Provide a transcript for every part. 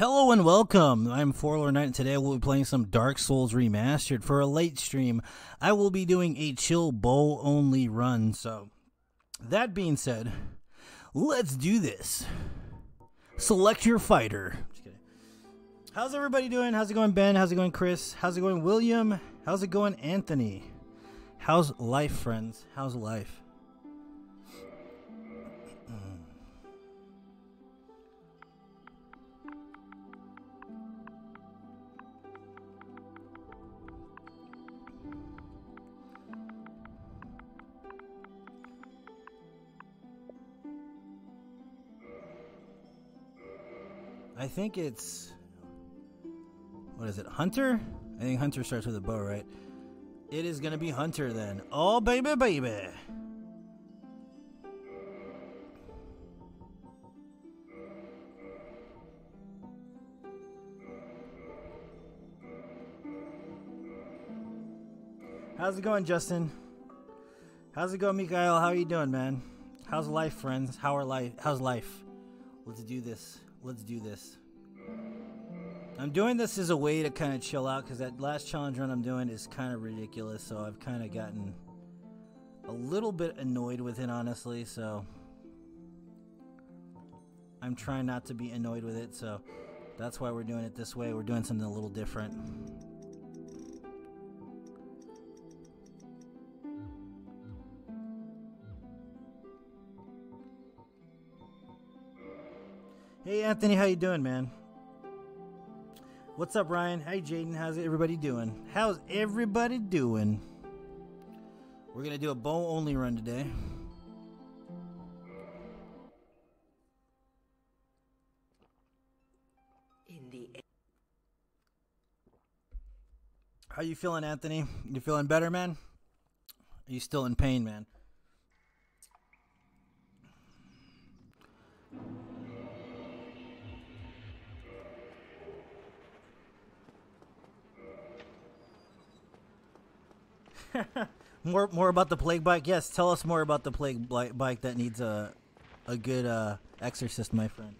Hello and welcome. I'm Forlorn Knight, and today we'll be playing some Dark Souls Remastered. For a late stream, I will be doing a chill bow only run. So, that being said, let's do this. Select your fighter. How's everybody doing? How's it going, Ben? How's it going, Chris? How's it going, William? How's it going, Anthony? How's life, friends? How's life? Think it's what is it? Hunter? I think Hunter starts with a bow, right? It is gonna be Hunter then. Oh baby, baby. How's it going, Justin? How's it going, Mikael? How are you doing, man? How's life, friends? How are life? How's life? Let's do this. Let's do this. I'm doing this as a way to kind of chill out because that last challenge run I'm doing is kind of ridiculous. So I've kind of gotten a little bit annoyed with it, honestly. So I'm trying not to be annoyed with it. So that's why we're doing it this way. We're doing something a little different. Hey Anthony, how you doing, man? What's up, Ryan? Hey Jaden, how's everybody doing? How's everybody doing? We're gonna do a bow only run today. In the How you feeling, Anthony? You feeling better, man? Are you still in pain, man? more more about the plague bike. Yes, tell us more about the plague bike that needs a a good uh, exorcist, my friend.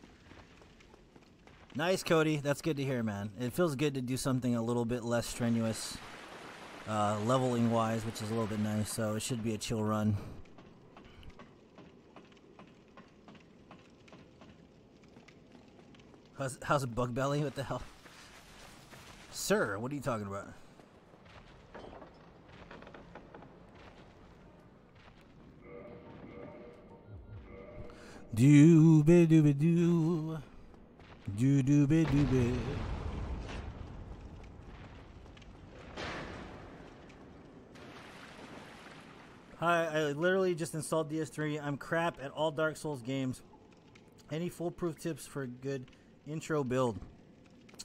Nice, Cody. That's good to hear, man. It feels good to do something a little bit less strenuous, uh, leveling wise, which is a little bit nice. So it should be a chill run. How's how's bug belly? What the hell, sir? What are you talking about? Dooby dooby doo. Doo dooby dooby. Hi, I literally just installed DS3. I'm crap at all Dark Souls games. Any foolproof tips for a good intro build?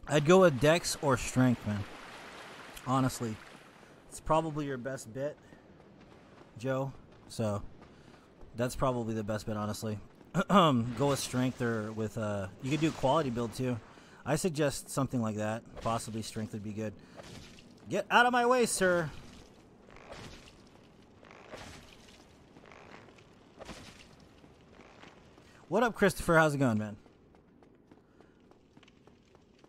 I'd go with Dex or Strength, man. Honestly, it's probably your best bet, Joe. So that's probably the best bet, honestly. go with strength or with uh you could do quality build too. I suggest something like that. Possibly strength would be good. Get out of my way, sir. What up, Christopher? How's it going, man?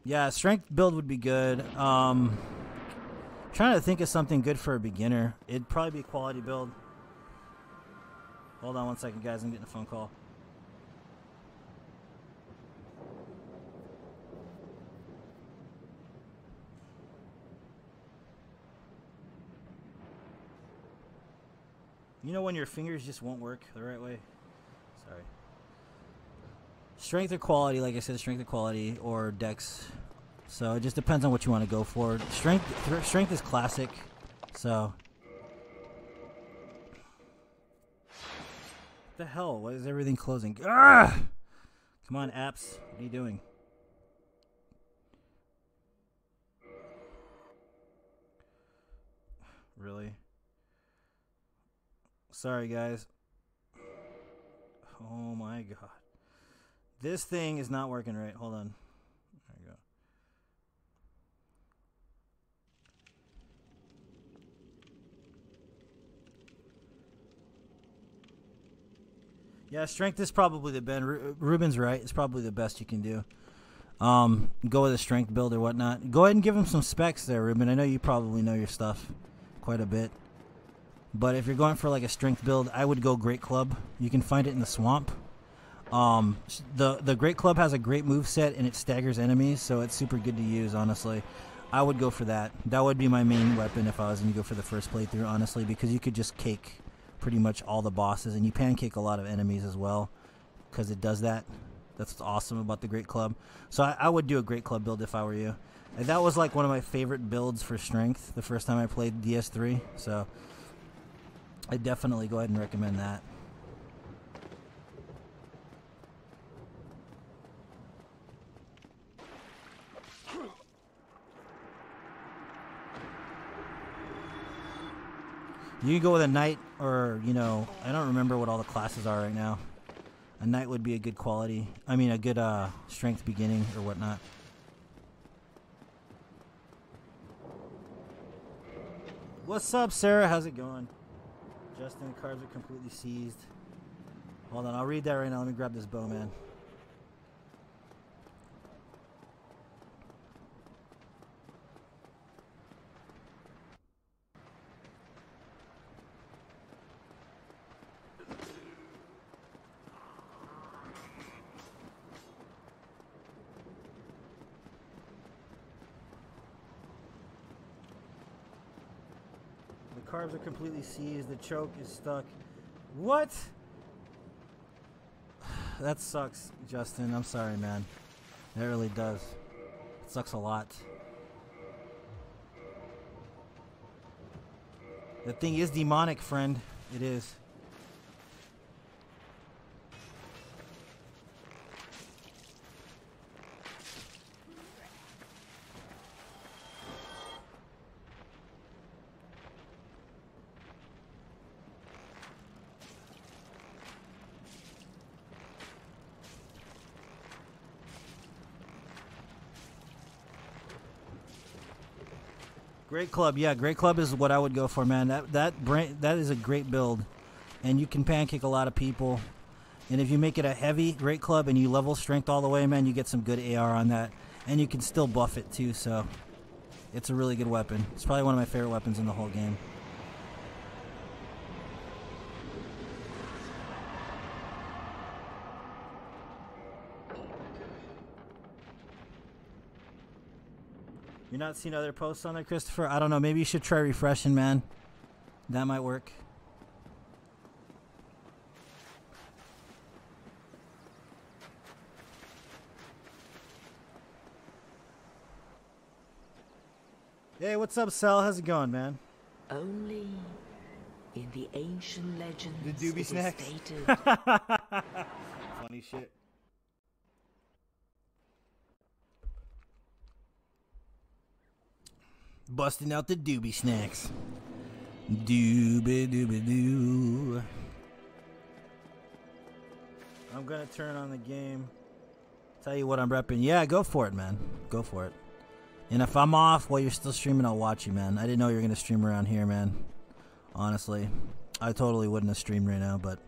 Yeah, strength build would be good. Um trying to think of something good for a beginner. It'd probably be quality build. Hold on one second, guys. I'm getting a phone call. You know when your fingers just won't work the right way? Sorry. Strength or quality, like I said, strength or quality or dex. So it just depends on what you want to go for. Strength th- strength is classic. So What the hell? Why is everything closing? Ah! Come on, apps. What are you doing? Really? Sorry, guys. Oh my god. This thing is not working right. Hold on. There you go. Yeah, strength is probably the Ben. Ruben's right. It's probably the best you can do. Um, go with a strength build or whatnot. Go ahead and give him some specs there, Ruben. I know you probably know your stuff quite a bit. But if you're going for like a strength build, I would go Great Club. You can find it in the swamp. Um, the the Great Club has a great move set and it staggers enemies, so it's super good to use. Honestly, I would go for that. That would be my main weapon if I was going to go for the first playthrough. Honestly, because you could just cake pretty much all the bosses and you pancake a lot of enemies as well, because it does that. That's awesome about the Great Club. So I, I would do a Great Club build if I were you. And that was like one of my favorite builds for strength the first time I played DS3. So I definitely go ahead and recommend that. You go with a knight, or you know, I don't remember what all the classes are right now. A knight would be a good quality. I mean, a good uh, strength beginning or whatnot. What's up, Sarah? How's it going? Justin, cards are completely seized. Hold on, I'll read that right now. Let me grab this bow, man. Carbs are completely seized. The choke is stuck. What? that sucks, Justin. I'm sorry, man. It really does. It sucks a lot. The thing is demonic, friend. It is. Great club, yeah. Great club is what I would go for, man. That that brain, that is a great build, and you can pancake a lot of people. And if you make it a heavy great club and you level strength all the way, man, you get some good AR on that, and you can still buff it too. So, it's a really good weapon. It's probably one of my favorite weapons in the whole game. You're not seeing other posts on there, Christopher? I don't know. Maybe you should try refreshing, man. That might work. Hey, what's up, Sal? How's it going, man? Only in the ancient legends the doobie snacks. Funny shit. Busting out the doobie snacks. Doobie doobie doo. I'm gonna turn on the game. Tell you what I'm repping. Yeah, go for it, man. Go for it. And if I'm off while you're still streaming, I'll watch you, man. I didn't know you were gonna stream around here, man. Honestly, I totally wouldn't have streamed right now, but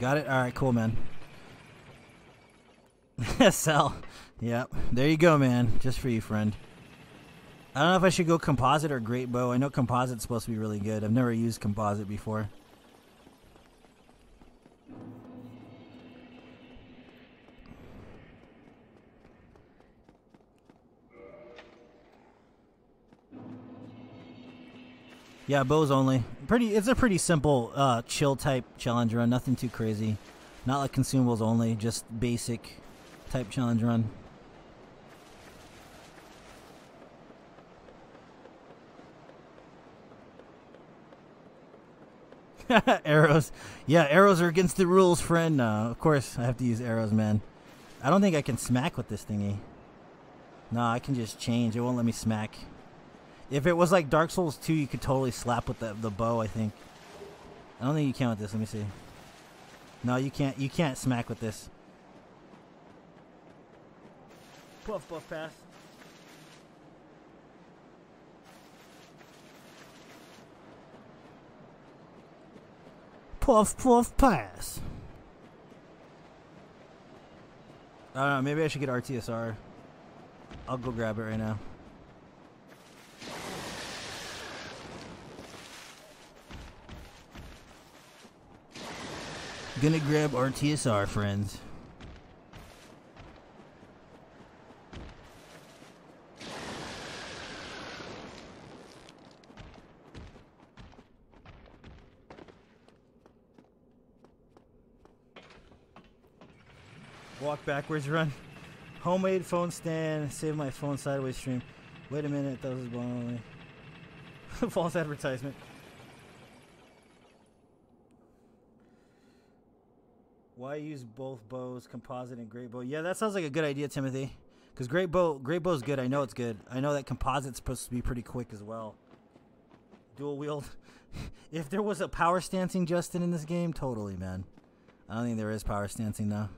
Got it? Alright, cool, man. Sell. Yep. There you go, man. Just for you, friend. I don't know if I should go composite or great bow. I know composite's supposed to be really good. I've never used composite before. Yeah, bows only. Pretty. It's a pretty simple, uh, chill type challenge run. Nothing too crazy. Not like consumables only. Just basic type challenge run. arrows. Yeah, arrows are against the rules, friend. Uh, of course, I have to use arrows, man. I don't think I can smack with this thingy. No, I can just change. It won't let me smack. If it was like Dark Souls 2, you could totally slap with the, the bow, I think. I don't think you can with this. Let me see. No, you can't. You can't smack with this. Puff, puff, pass. Puff, puff, pass. I don't know. Maybe I should get RTSR. I'll go grab it right now. Gonna grab RTSR, friends. Walk backwards, run. Homemade phone stand. Save my phone sideways stream. Wait a minute, that was away. False advertisement. Why use both bows, composite and great bow? Yeah, that sounds like a good idea, Timothy. Because great bow, great bow's good. I know it's good. I know that composite's supposed to be pretty quick as well. Dual wield. if there was a power stancing Justin in this game, totally, man. I don't think there is power stancing though.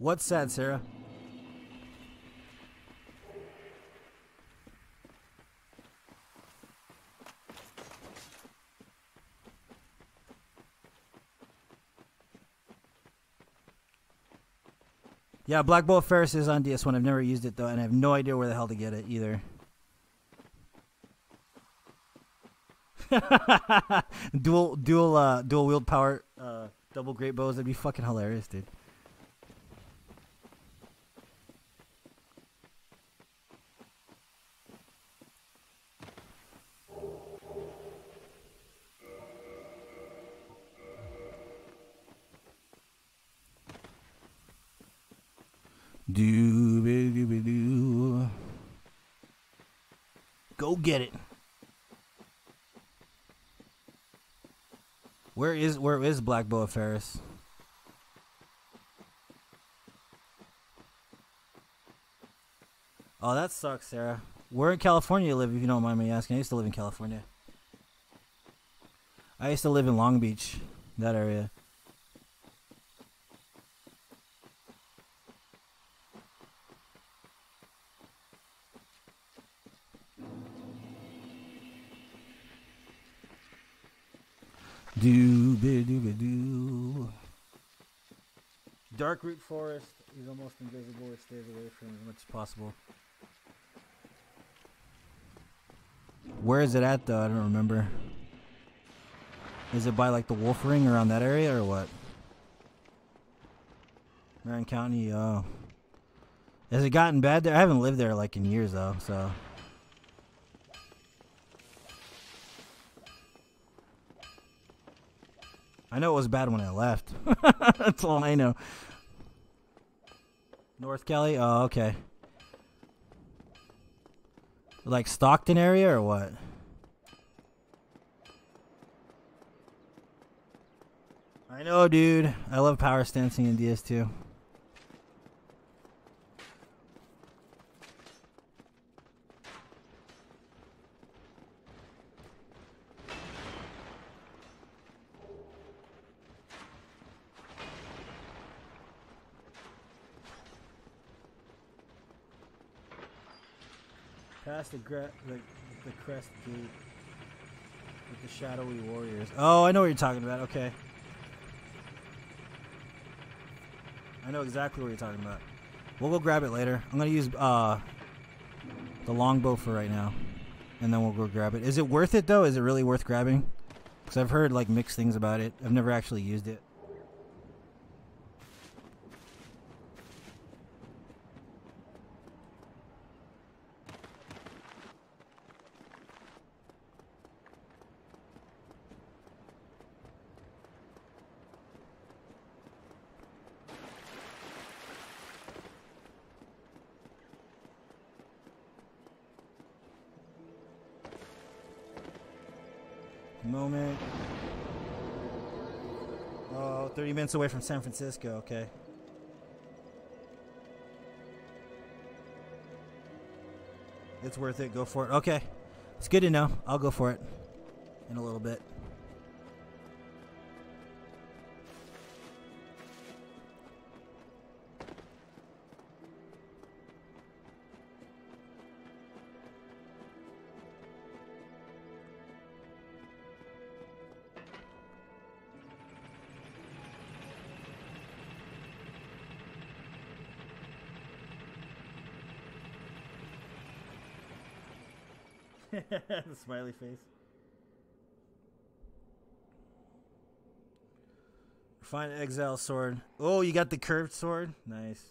What's sad, Sarah? Yeah, Black Bolt Pharis is on DS1. I've never used it though, and I have no idea where the hell to get it either. dual dual uh dual wield power uh double great bows that'd be fucking hilarious, dude. Do do. Go get it. Where is where is Black Boa Pharis? Oh, that sucks, Sarah. Where in California you live, if you don't mind me asking? I used to live in California. I used to live in Long Beach, that area. Do be do be do. Dark root forest is almost invisible. It stays away from as much as possible. Where is it at though? I don't remember. Is it by like the Wolf Ring around that area or what? Marin County. Oh. Has it gotten bad there? I haven't lived there like in years though, so. I know it was bad when I left. That's all I know. North Kelly? Oh, okay. Like Stockton area or what? I know, dude. I love power stancing in DS2. Past the, the the crest gate with the shadowy warriors. Oh, I know what you're talking about. Okay. I know exactly what you're talking about. We'll go grab it later. I'm gonna use uh the longbow for right now, and then we'll go grab it. Is it worth it though? Is it really worth grabbing? Because I've heard like mixed things about it. I've never actually used it. Minutes away from San Francisco. Okay. It's worth it. Go for it. Okay. It's good to know. I'll go for it in a little bit. the smiley face. Find exile sword. Oh, you got the curved sword. Nice.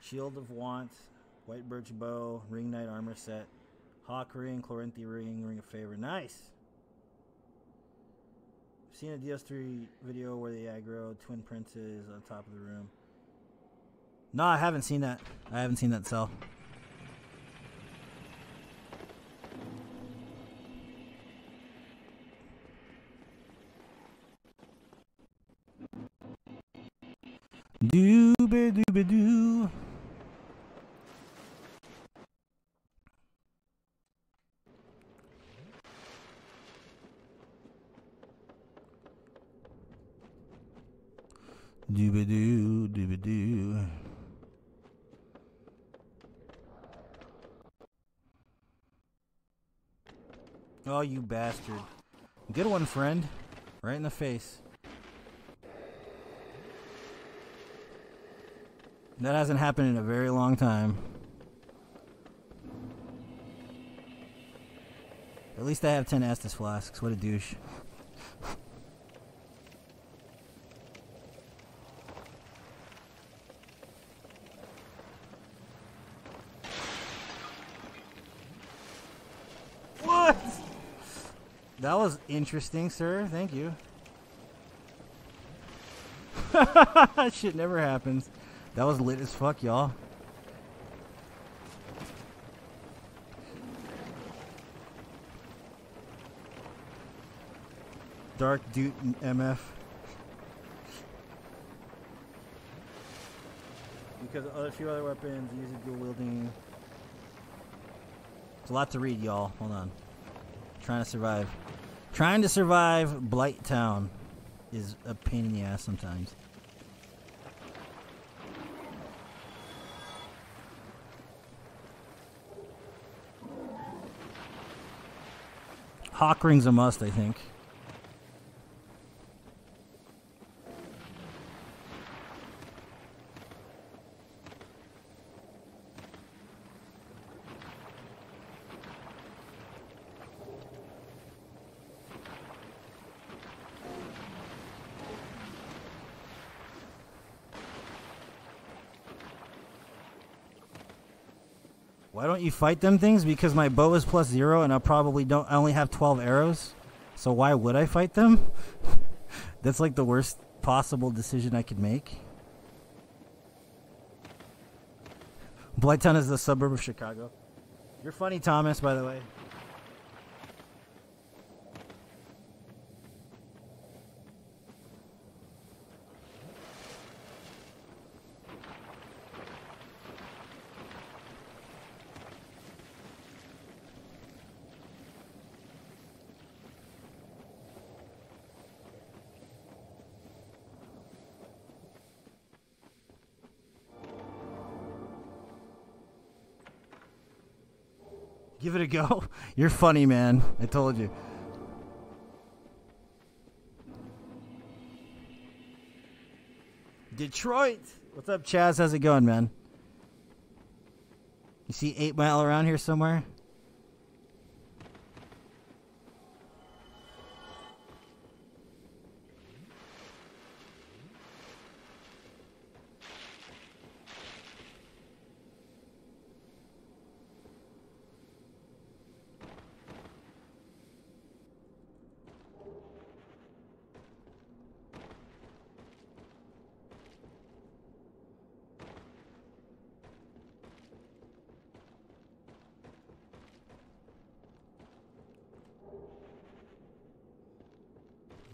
Shield of Want, White Birch Bow, Ring Knight armor set, Hawk Ring, Chloranthy Ring, Ring of Favor. Nice. Seen a DS3 video where they aggro twin princes on top of the room. No, I haven't seen that. I haven't seen that cell. Dooba dooba doo. Dooba doo, dooba doo. Oh, you bastard. Good one, friend. Right in the face. That hasn't happened in a very long time. At least I have 10 Estus flasks. What a douche. What? That was interesting, sir. Thank you. Shit never happens. That was lit as fuck, y'all. Dark Dude MF. Because other few other weapons use a dual wielding. It's a lot to read, y'all. Hold on. Trying to survive. Trying to survive Blighttown is a pain in the ass sometimes. Hawk ring's a must, I think. Fight them things? Because my bow is plus zero, and I probably don't. I only have twelve arrows, so why would I fight them? That's like the worst possible decision I could make. Blighttown is the suburb of Chicago. You're funny, Thomas. By the way. Give it a go. You're funny, man. I told you. Detroit. What's up, Chaz? How's it going, man? You see 8 Mile around here somewhere?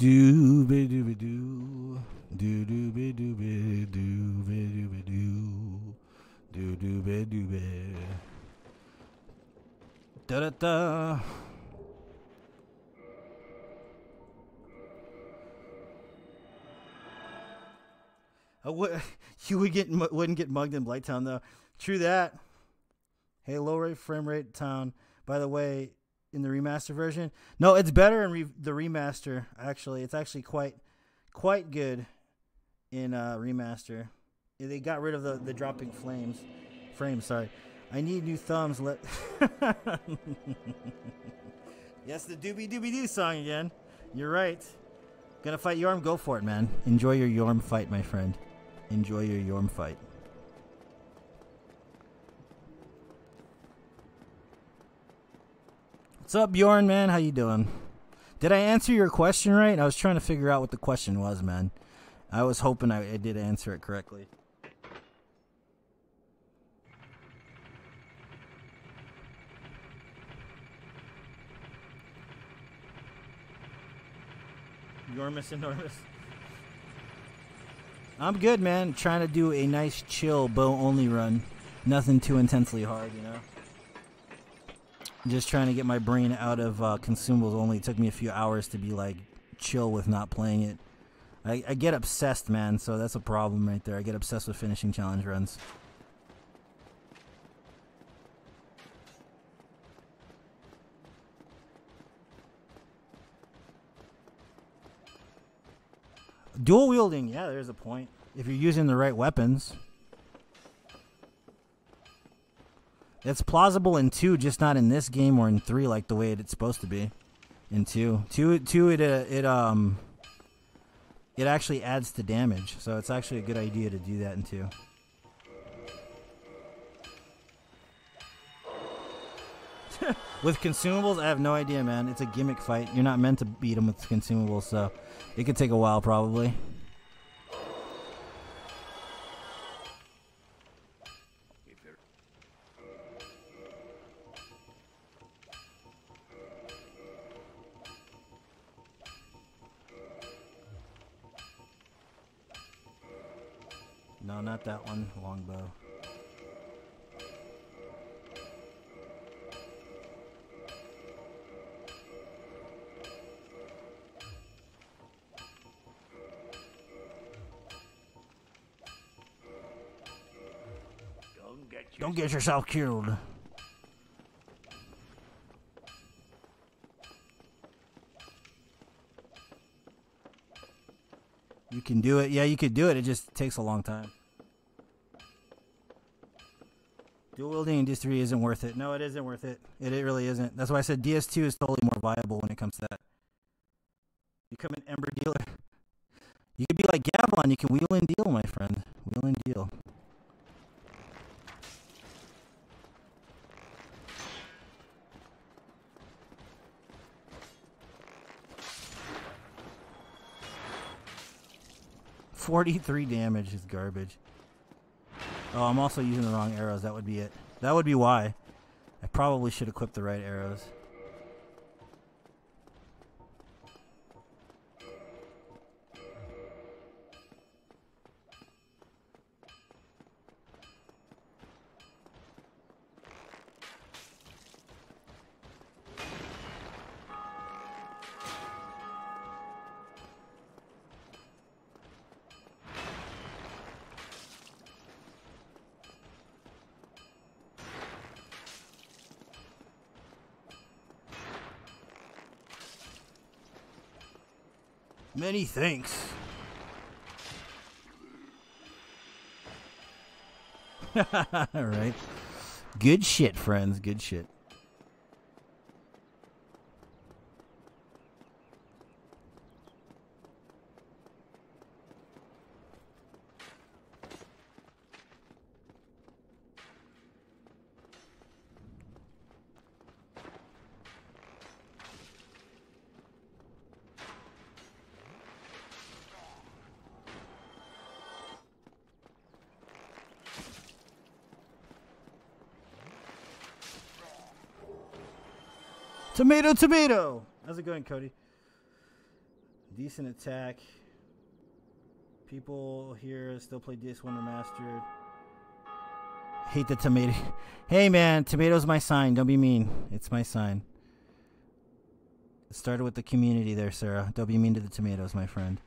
Dooby dooby doo. Doo dooby dooby dooby dooby doo. Doo dooby dooby. Da da da. I would, you would wouldn't get mugged in Blighttown though. True that. Hey, low rate frame rate town. By the way, in the remaster version, no, it's better in re- the remaster. Actually, it's actually quite quite good in uh, remaster. They got rid of the, the dropping flames frames. Sorry. I need new thumbs. Let. yes, the doobie doobie doo song again. You're right. Gonna fight Yorm? Go for it, man. Enjoy your Yorm fight, my friend. Enjoy your Yorm fight. What's up, Bjorn, man? How you doing? Did I answer your question right? I was trying to figure out what the question was, man. I was hoping I, I did answer it correctly. Enormous, enormous. I'm good, man. Trying to do a nice, chill bow only run. Nothing too intensely hard, you know. Just trying to get my brain out of uh, consumables only. It took me a few hours to be like chill with not playing it. I, I get obsessed, man. So that's a problem right there. I get obsessed with finishing challenge runs. Dual wielding, yeah, there's a point. If you're using the right weapons. It's plausible in two, just not in this game or in three, like the way it's supposed to be. In two, two, two, it uh, it um, it actually adds to damage, so it's actually a good idea to do that in two. with consumables, I have no idea, man. It's a gimmick fight. You're not meant to beat them with consumables, so it could take a while, probably. No, not that one. Longbow. Don't get yourself killed. You can do it. Yeah, you could do it. It just takes a long time. Dual wielding in DS3 isn't worth it. No, it isn't worth it. It, it really isn't. That's why I said DS2 is totally more viable when it comes to that. Become an Ember dealer. You could be like Gavlan. You can wheel and deal, my friend. Wheel and deal. 43 damage is garbage. Oh, I'm also using the wrong arrows. That would be it. That would be why. I probably should equip the right arrows. Many thanks. All right. Good shit, friends. Good shit. Tomato, tomato. How's it going, Cody? Decent attack. People here still play DS1 Remastered. Hate the tomato. Hey, man, tomato's my sign. Don't be mean. It's my sign. It started with the community there, Sarah. Don't be mean to the tomatoes, my friend.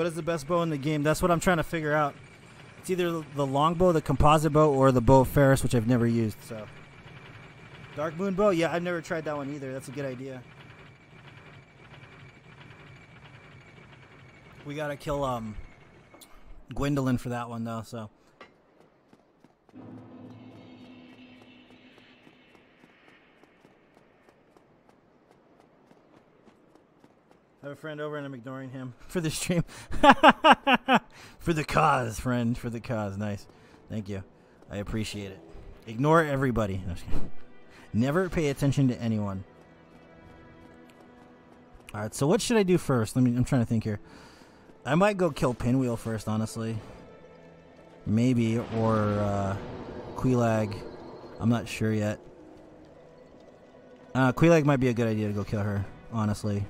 What is the best bow in the game? That's what I'm trying to figure out. It's either the longbow, the composite bow, or the bow of Pharis, which I've never used. So, Dark Moon bow. Yeah, I've never tried that one either. That's a good idea. We gotta kill um Gwyndolin for that one though. So. Have a friend over and I'm ignoring him for the stream. for the cause, friend. For the cause. Nice. Thank you. I appreciate it. Ignore everybody. Never pay attention to anyone. Alright, so what should I do first? Let me I'm trying to think here. I might go kill Pinwheel first, honestly. Maybe, or uh Quelaag. I'm not sure yet. Uh Quelaag might be a good idea to go kill her, honestly.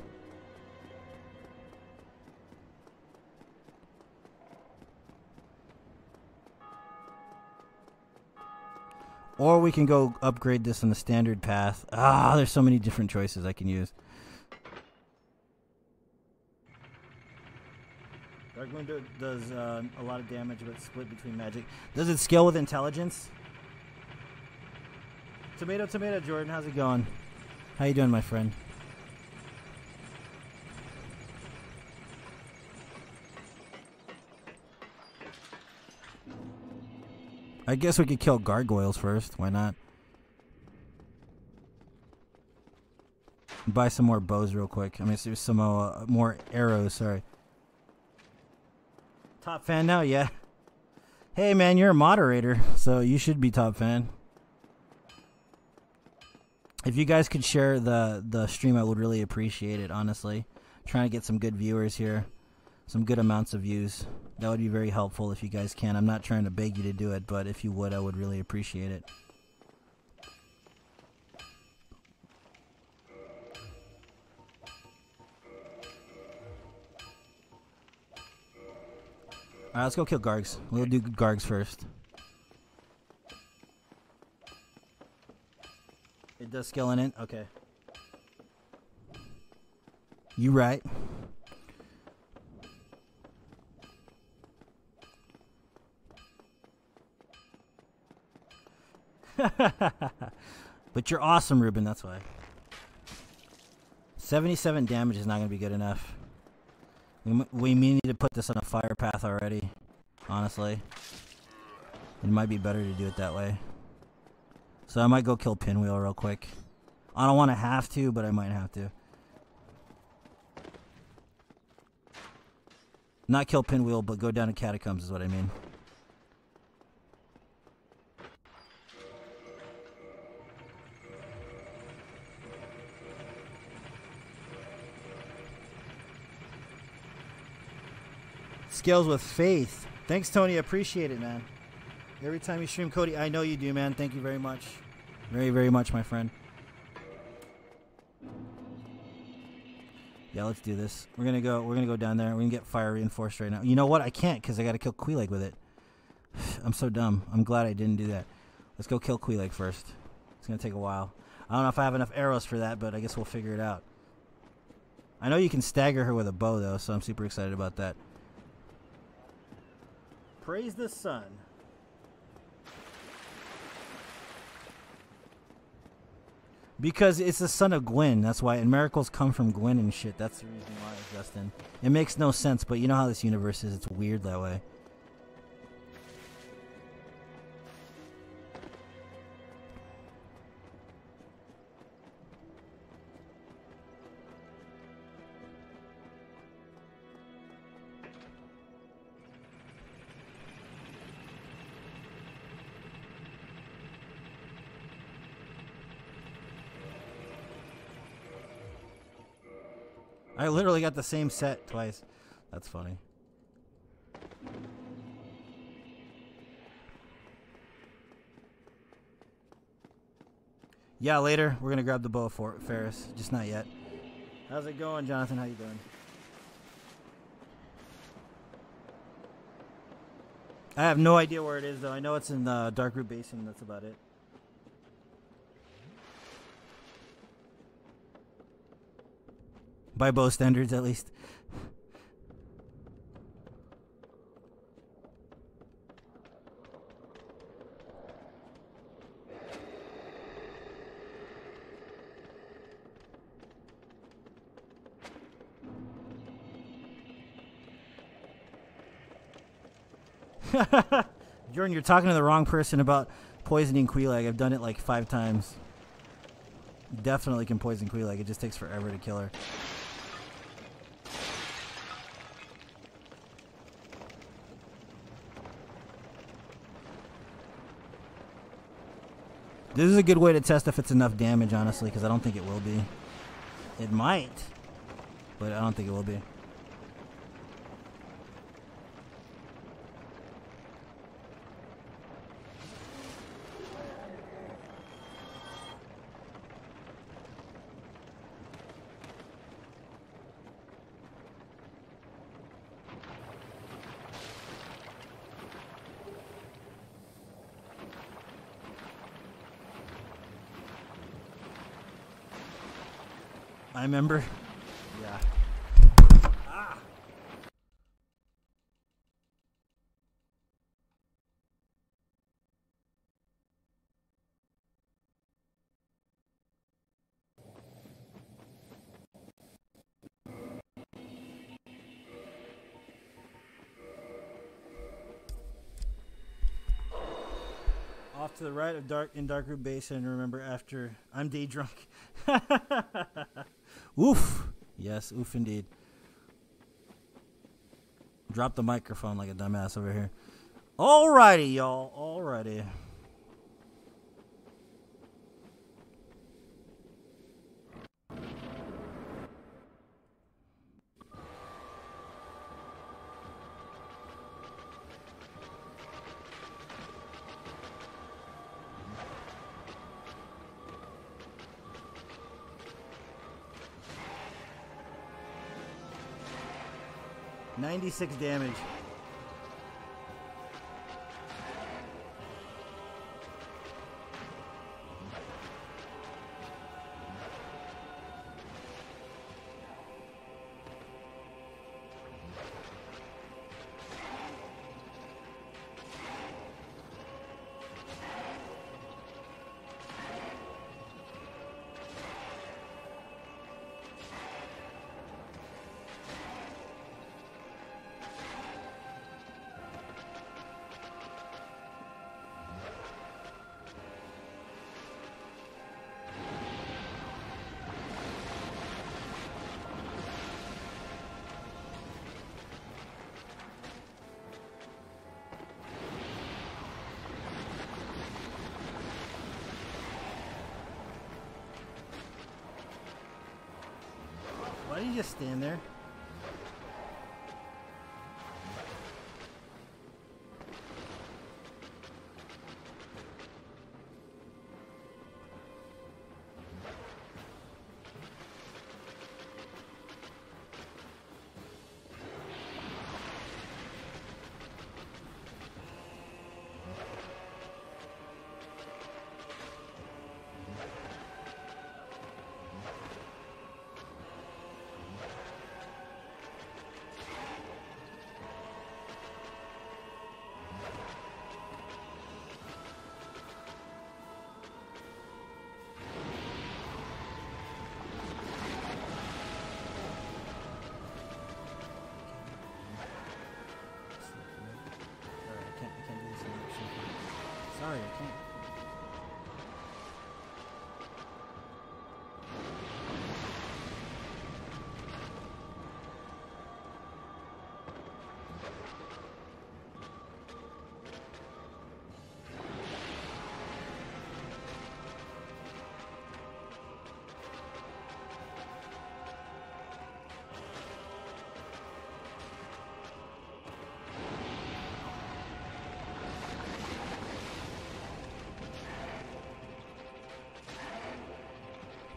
Or we can go upgrade this on the standard path. Ah, there's so many different choices I can use. Dark Moon do, does uh, a lot of damage, but split between magic. Does it scale with intelligence? Tomato, tomato, Jordan, how's it going? How you doing, my friend? I guess we could kill gargoyles first. Why not? Buy some more bows real quick. I mean, some uh, more arrows. Sorry. Top fan now, yeah. Hey man, you're a moderator, so you should be top fan. If you guys could share the the stream, I would really appreciate it. Honestly, trying to get some good viewers here, some good amounts of views. That would be very helpful if you guys can. I'm not trying to beg you to do it, but if you would, I would really appreciate it. Alright, let's go kill Gargs. We'll do Gargs first. It does skill in it? Okay. You right. but you're awesome, Ruben, that's why. 77 damage is not going to be good enough. We, we need to put this on a fire path already, honestly. It might be better to do it that way. So I might go kill Pinwheel real quick. I don't want to have to, but I might have to. Not kill Pinwheel, but go down to Catacombs is what I mean. Scales with faith. Thanks, Tony. Appreciate it, man. Every time you stream, Cody, I know you do, man. Thank you very much. Very, very much, my friend. Yeah, let's do this. We're gonna go. We're gonna go down there. We're gonna get fire reinforced right now. You know what? I can't because I gotta kill Quelaag with it. I'm so dumb. I'm glad I didn't do that. Let's go kill Quelaag first. It's gonna take a while. I don't know if I have enough arrows for that, but I guess we'll figure it out. I know you can stagger her with a bow though, so I'm super excited about that. Praise the sun. Because it's the son of Gwyn. That's why. And miracles come from Gwyn and shit. That's the reason why, Justin. It makes no sense, but you know how this universe is. It's weird that way. Literally got the same set twice. That's funny. Yeah, later we're gonna grab the bow for Pharis. Just not yet. How's it going, Jonathan? How you doing? I have no idea where it is though. I know it's in the Darkroot Basin. That's about it. by both standards at least. Jordan, you're talking to the wrong person about poisoning Quelaag. I've done it like five times. Definitely can poison Quelaag. It just takes forever to kill her. This is a good way to test if it's enough damage, honestly, because I don't think it will be. It might, but I don't think it will be. Remember. Yeah. Ah. Off to the right of dark in Darkroot Basin. Remember after I'm day drunk. oof. Yes, oof indeed. Drop the microphone like a dumbass over here. Alrighty, y'all. Alrighty. Ninety-six damage. Stand there?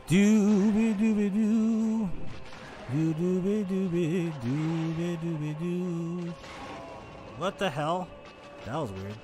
Dooby dooby doo. Doo dooby dooby dooby dooby doo. What the hell? That was weird.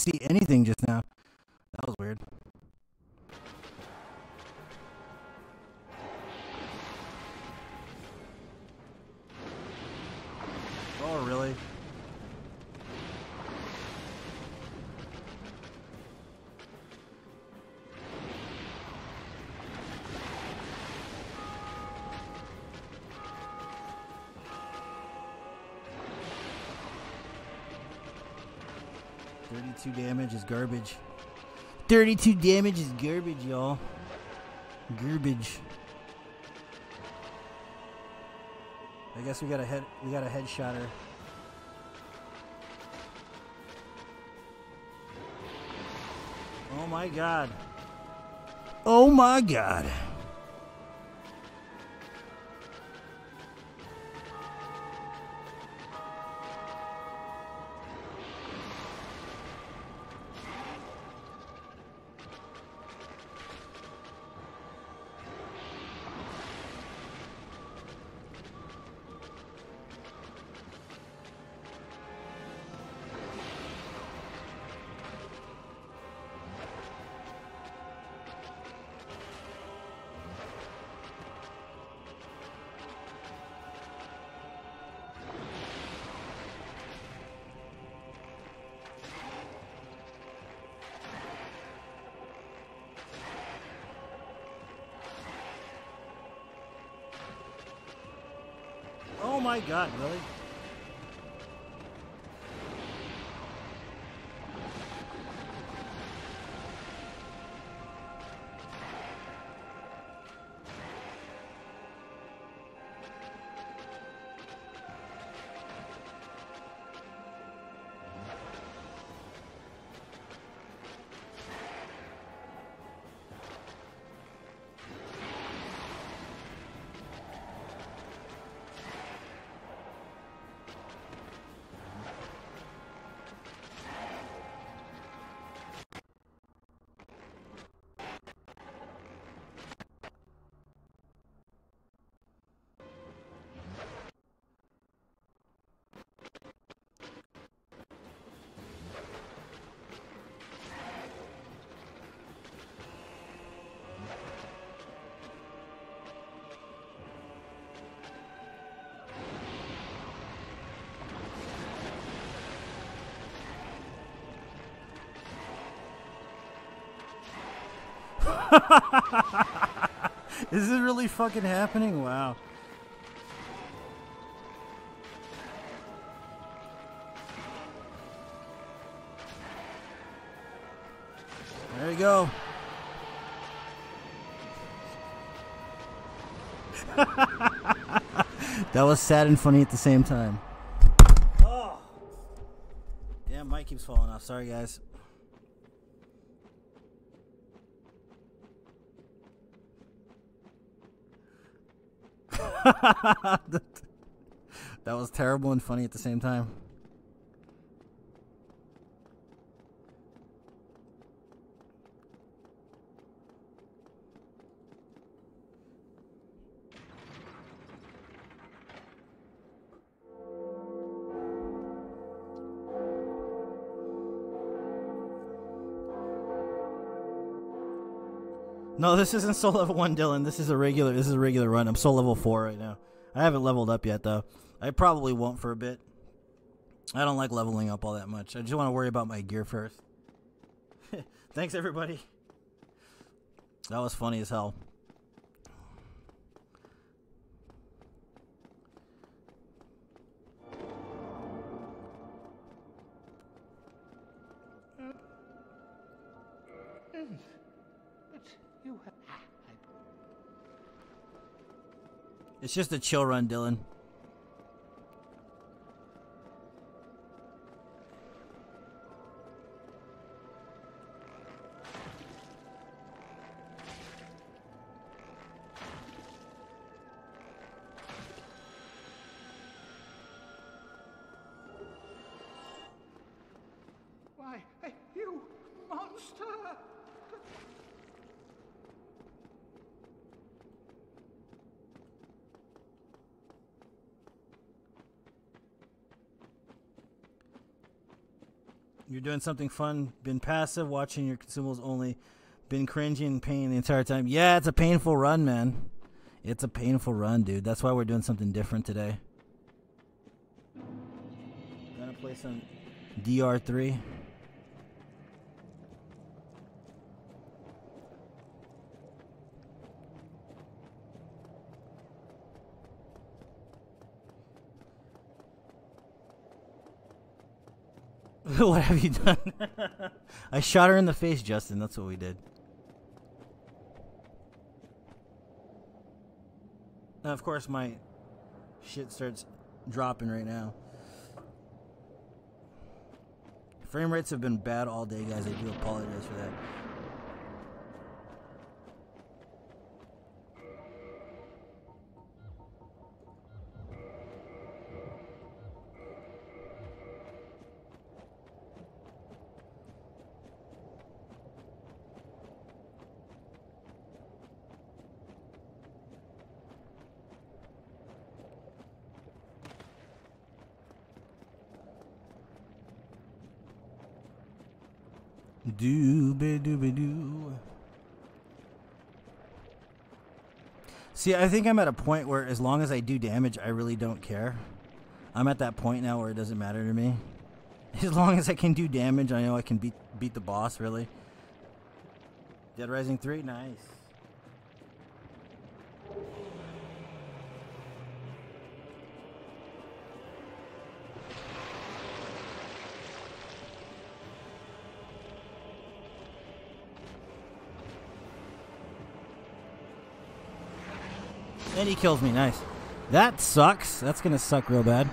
See anything just now. Damage is garbage. Thirty-two damage is garbage, y'all. Garbage. I guess we got a head. We got a headshotter. Oh my god. Oh my god. My god, really? Is this really fucking happening? Wow. There you go. that was sad and funny at the same time. Oh. Damn, mic keeps falling off. Sorry, guys. that was terrible and funny at the same time. This isn't soul level one, Dylan. This is a regular. This is a regular run. I'm soul level four right now. I haven't leveled up yet, though. I probably won't for a bit. I don't like leveling up all that much. I just want to worry about my gear first. Thanks, everybody. That was funny as hell. It's just a chill run, Dylan. Doing something fun. Been passive, watching your consumables only. Been cringing in pain the entire time. Yeah, it's a painful run, man. It's a painful run, dude. That's why we're doing something different today. Gonna play some DR3. what have you done? I shot her in the face, Justin. That's what we did. Now, of course, my shit starts dropping right now. Frame rates have been bad all day, guys. I do apologize for that. Dooby dooby doo. See, I think I'm at a point where as long as I do damage, I really don't care. I'm at that point now where it doesn't matter to me. As long as I can do damage, I know I can beat beat the boss, really. Dead Rising 3, nice. And he kills me, nice. That sucks. That's gonna suck real bad.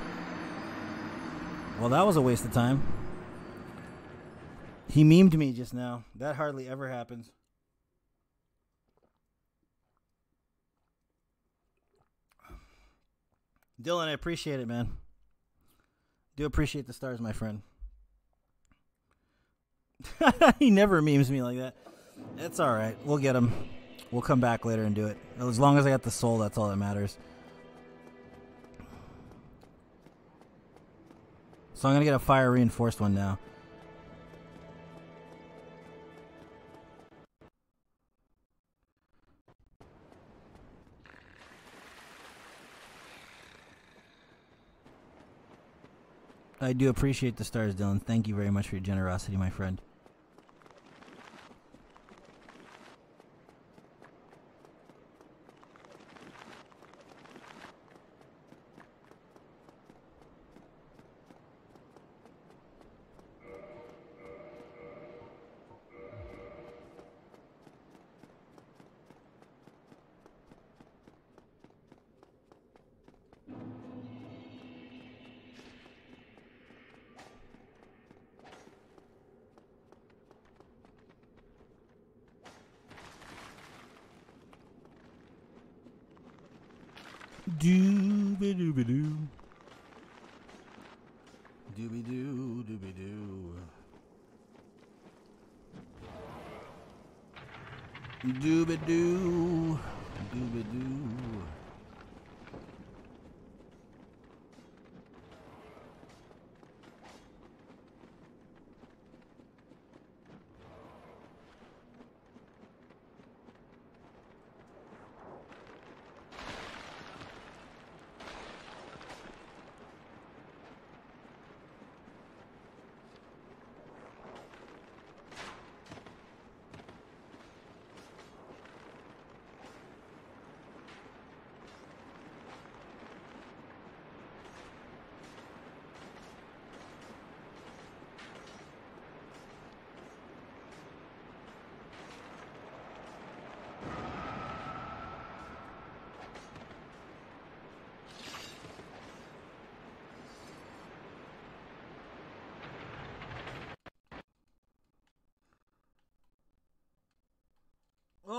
Well, that was a waste of time. He memed me just now. That hardly ever happens. Dylan, I appreciate it, man. Do appreciate the stars, my friend. he never memes me like that. It's all right. We'll get him. We'll come back later and do it. As long as I got the soul, that's all that matters. So I'm gonna get a fire reinforced one now. I do appreciate the stars, Dylan. Thank you very much for your generosity, my friend.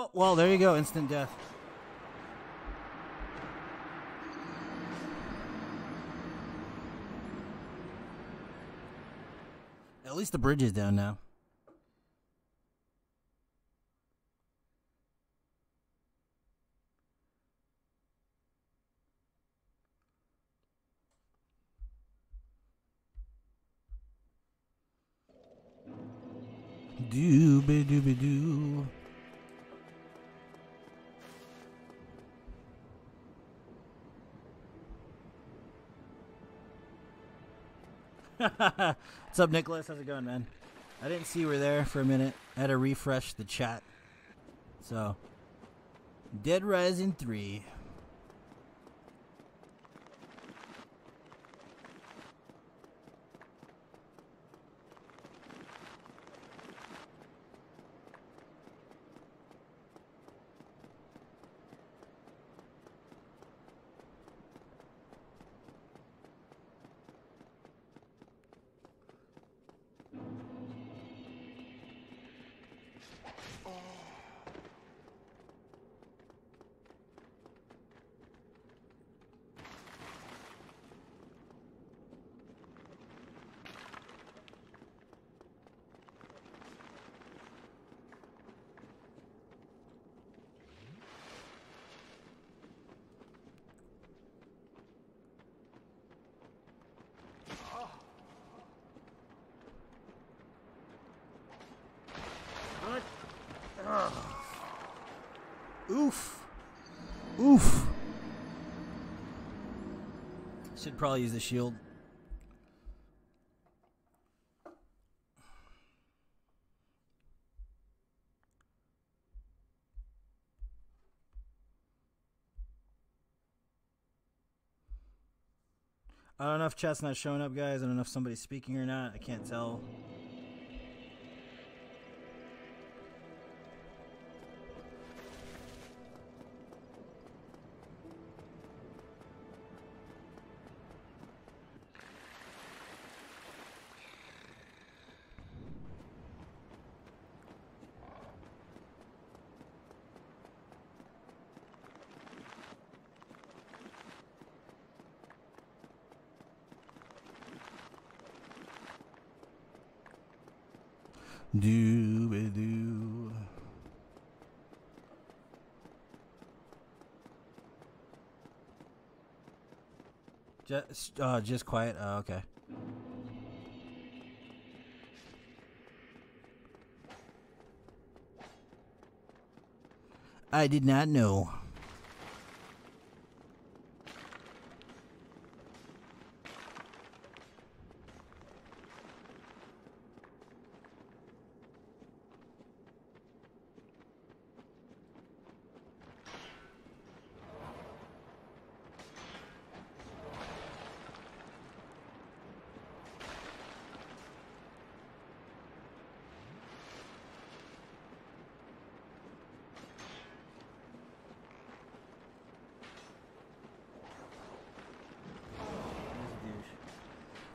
Oh, well, there you go. Instant death. At least the bridge is down now. What's up, Nicholas? How's it going, man? I didn't see you were there for a minute. I had to refresh the chat. So, Dead Rising 3. Oof. Oof. Should probably use the shield. I don't know if chat's not showing up, guys. I don't know if somebody's speaking or not. I can't tell. Just, uh, just quiet. Oh, okay. I did not know.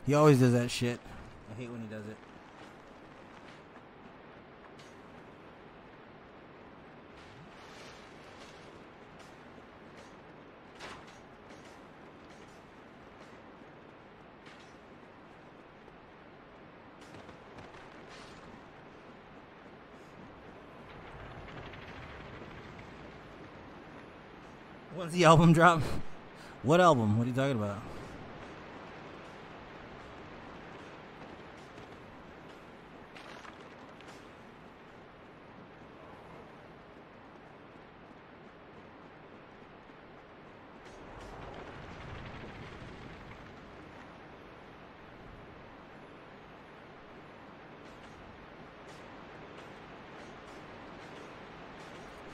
He always does that shit. I hate when he does it. When's the album drop? What album? What are you talking about?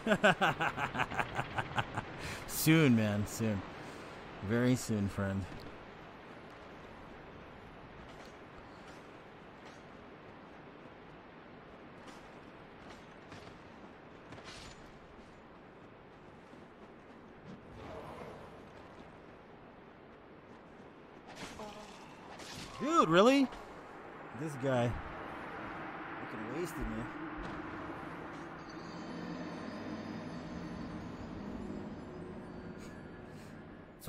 soon, man. Soon. Very soon, friend. Dude, really? This guy. Fucking wasted me.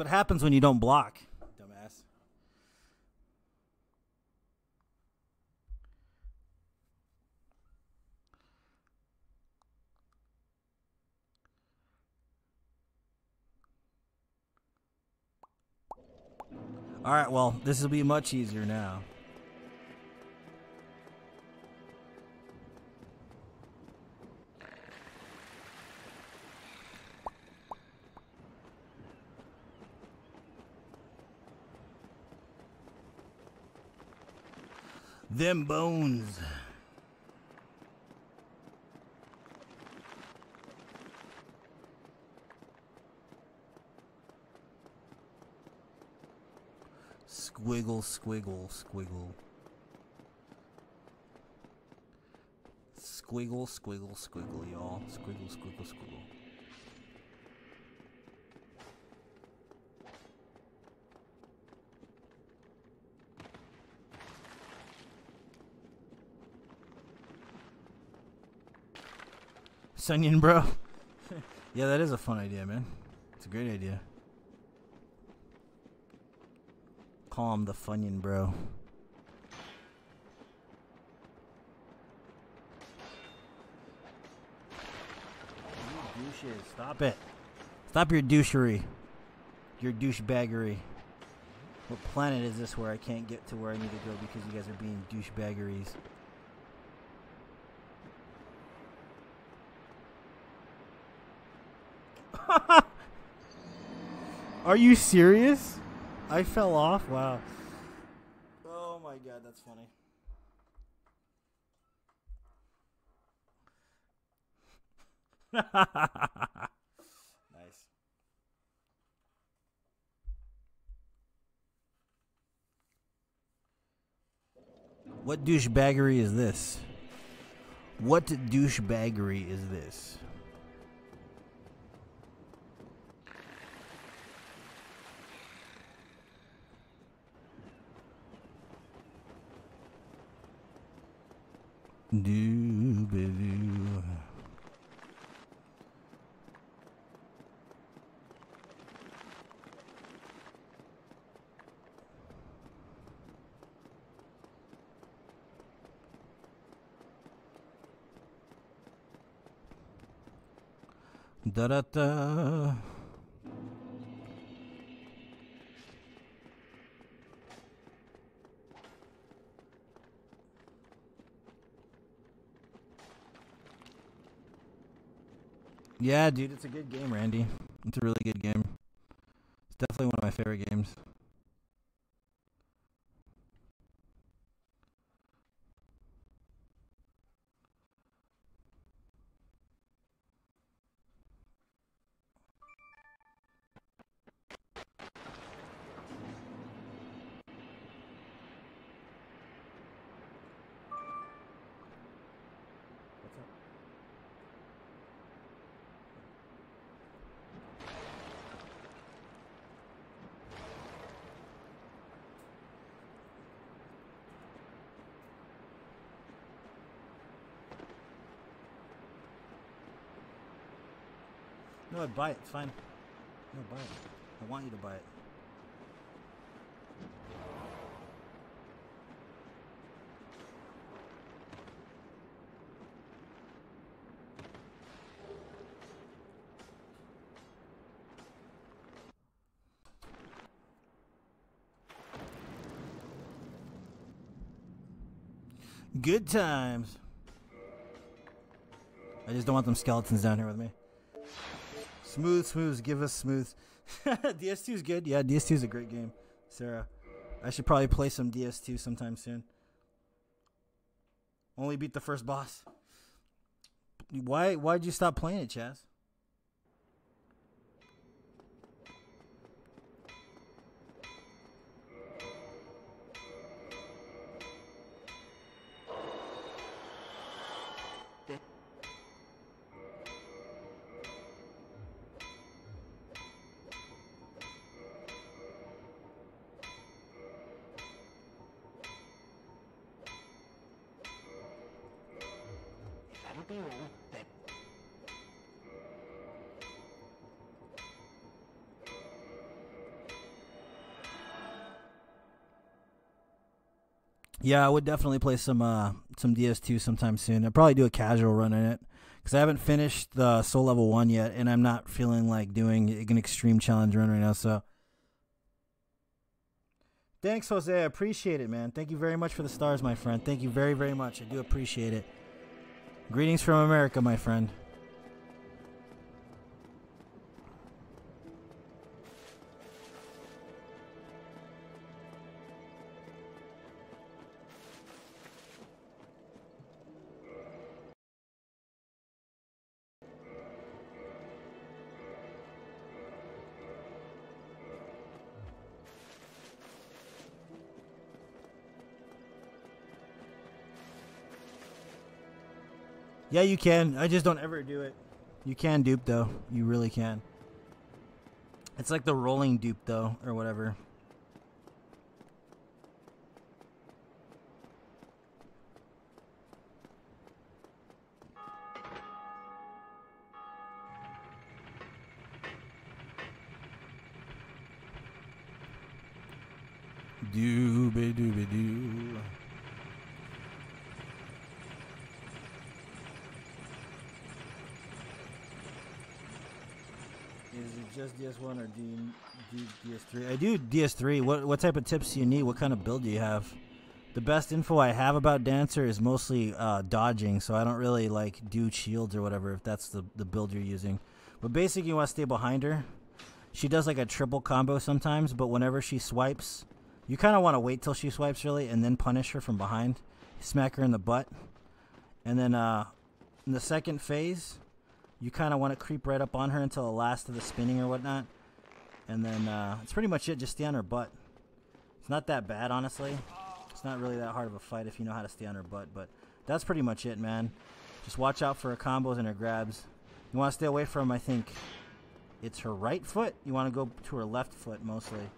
What happens when you don't block, dumbass. All right, well, this will be much easier now. Them bones. Squiggle, squiggle, squiggle. Squiggle, squiggle, squiggle, y'all. Squiggle, squiggle, squiggle. Sunyon, bro. yeah, that is a fun idea, man. It's a great idea. Call him the Funyun, bro. Stop it. Stop your douchery. Your douchebaggery. What planet is this where I can't get to where I need to go because you guys are being douchebaggeries? Are you serious? I fell off? Wow. Oh my god, that's funny. nice. What douchebaggery is this? What douchebaggery is this? Do ba do. Da da da. Yeah, dude, it's a good game, Randy. It's a really good game. It's definitely one of my favorite games. No, I'd buy it. It's fine. No, buy it. I want you to buy it. Good times. I just don't want them skeletons down here with me. Smooth, smooth, give us smooth. DS2 is good. Yeah, DS2 is a great game, Sarah. I should probably play some DS2 sometime soon. Only beat the first boss. Why? Why'd you stop playing it, Chaz? Yeah, I would definitely play some uh some DS2 sometime soon. I'd probably do a casual run in it because I haven't finished the Soul Level One yet, and I'm not feeling like doing an extreme challenge run right now. So, thanks, Jose. I appreciate it, man. Thank you very much for the stars, my friend. Thank you very, very much. I do appreciate it. Greetings from America, my friend. Yeah, you can. I just don't ever do it. You can dupe though. You really can. It's like the rolling dupe though, or whatever. Dooby dooby doo. Is it just DS1 or D, D, DS3? I do DS3. What what type of tips do you need? What kind of build do you have? The best info I have about Dancer is mostly uh, dodging, so I don't really like do shields or whatever if that's the, the build you're using. But basically, you want to stay behind her. She does like a triple combo sometimes, but whenever she swipes, you kind of want to wait till she swipes really and then punish her from behind. Smack her in the butt. And then uh, in the second phase, you kind of want to creep right up on her until the last of the spinning or whatnot. And then uh, it's pretty much it. Just stay on her butt. It's not that bad, honestly. It's not really that hard of a fight if you know how to stay on her butt. But that's pretty much it, man. Just watch out for her combos and her grabs. You want to stay away from, I think, it's her right foot. You want to go to her left foot mostly.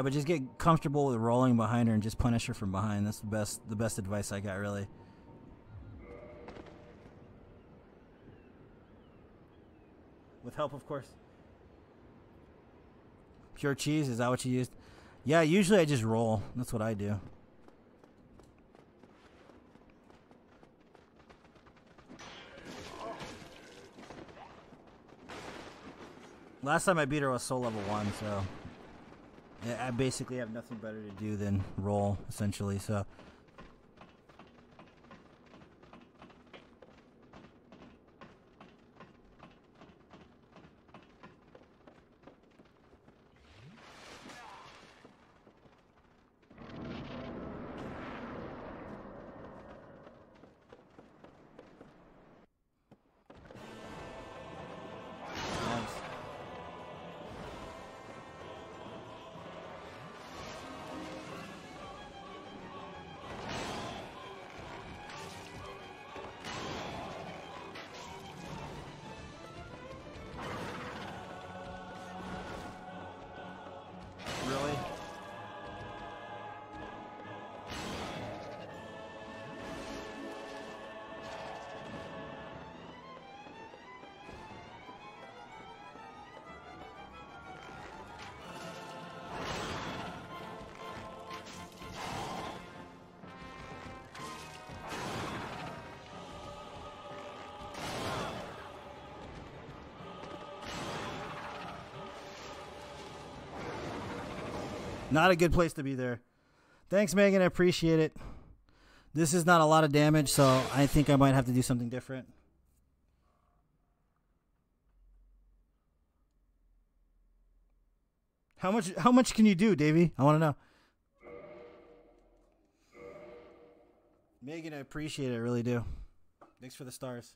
Yeah, but just get comfortable with rolling behind her and just punish her from behind. That's the best the best advice I got really. With help, of course. Pure cheese, is that what you used? Yeah, usually I just roll. That's what I do. Last time I beat her was soul level 1, so I basically have nothing better to do than roll, essentially. So. Not a good place to be there. Thanks, Megan. I appreciate it. This is not a lot of damage, so I think I might have to do something different. How much? How much can you do, Davey? I want to know. Megan, I appreciate it. I really do. Thanks for the stars.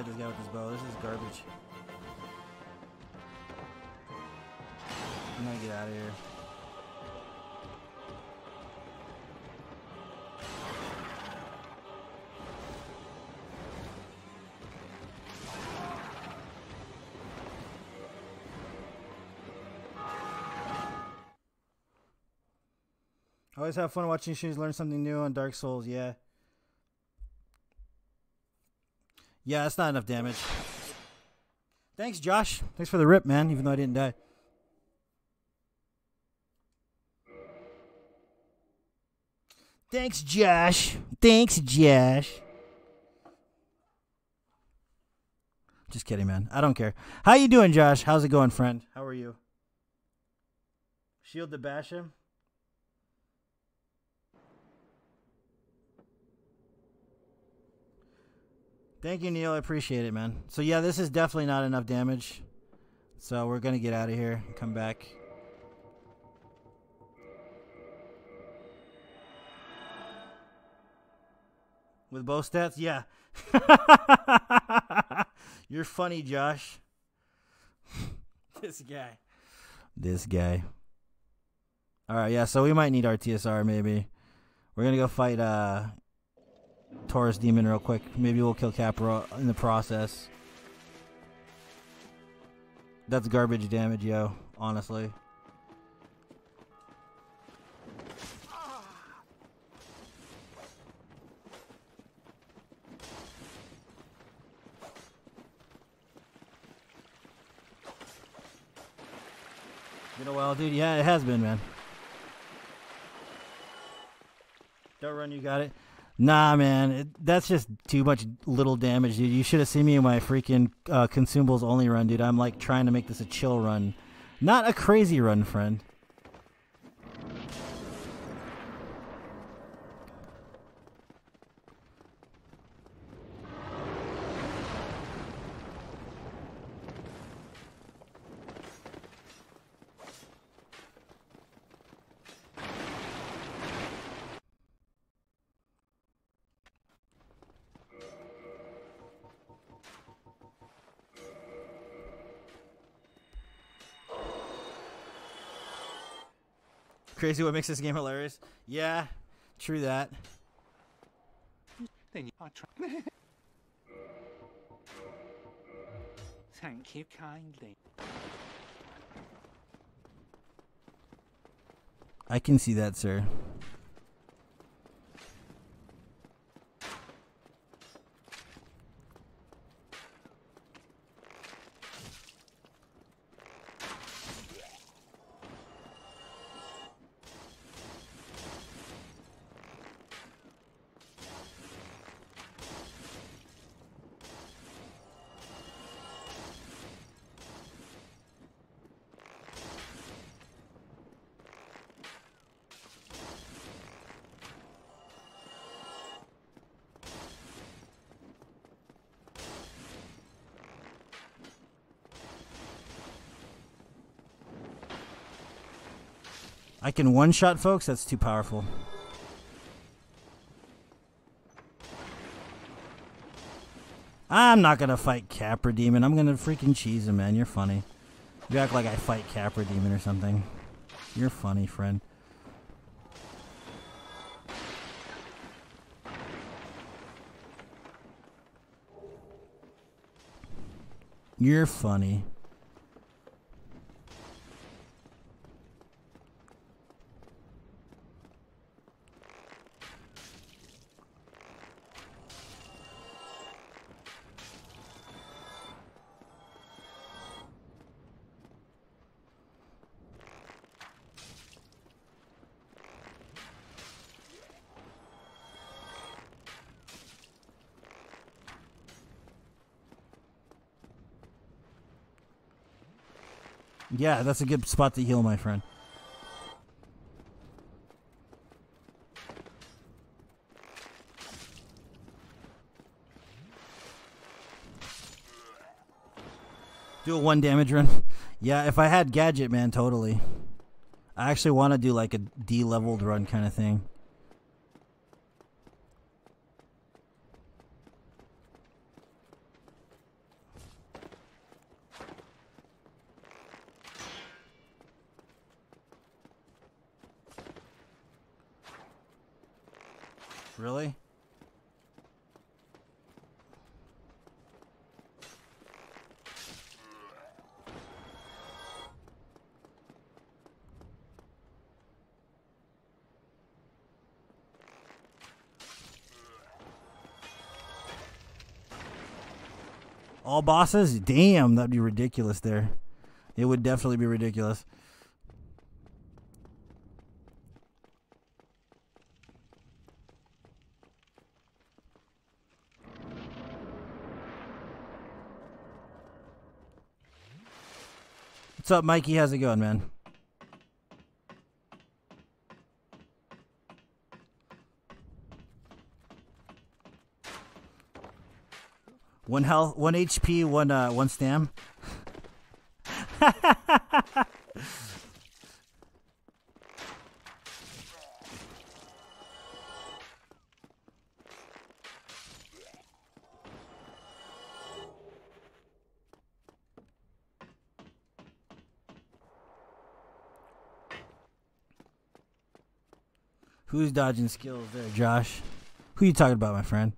fight this guy with this bow. This is garbage. I'm gonna get out of here. Always have fun watching streams, learn something new on Dark Souls, yeah. Yeah, that's not enough damage. Thanks, Josh. Thanks for the rip, man, even though I didn't die. Thanks, Josh. Thanks, Josh. Just kidding, man. I don't care. How you doing, Josh? How's it going, friend? How are you? Shield to bash him? Thank you, Neil. I appreciate it, man. So yeah, this is definitely not enough damage. So we're gonna get out of here and come back. With both stats? Yeah. You're funny, Josh. this guy. This guy. Alright, yeah, so we might need RTSR maybe. We're gonna go fight uh Taurus Demon real quick. Maybe we'll kill Capra in the process. That's garbage damage, yo, honestly. Been a while, dude. Yeah, it has been, man. Don't run, you got it. Nah, man, it, that's just too much little damage, dude. You should have seen me in my freaking uh, consumables only run, dude. I'm like trying to make this a chill run, not a crazy run, friend. Crazy what makes this game hilarious. Yeah, true that. Then you. Thank you kindly. I can see that, sir. I can one shot folks, that's too powerful. I'm not gonna fight Capra Demon. I'm gonna freaking cheese him, man. You're funny. You act like I fight Capra Demon or something. You're funny, friend. You're funny. Yeah, that's a good spot to heal, my friend. Do a one damage run. Yeah, if I had gadget, man, totally. I actually want to do like a D-leveled run kind of thing. All bosses? Damn, that'd be ridiculous there. It would definitely be ridiculous. What's up, Mikey? How's it going, man? One health, one HP, one uh, one stam. Who's dodging skills there, Josh? Who you talking about, my friend?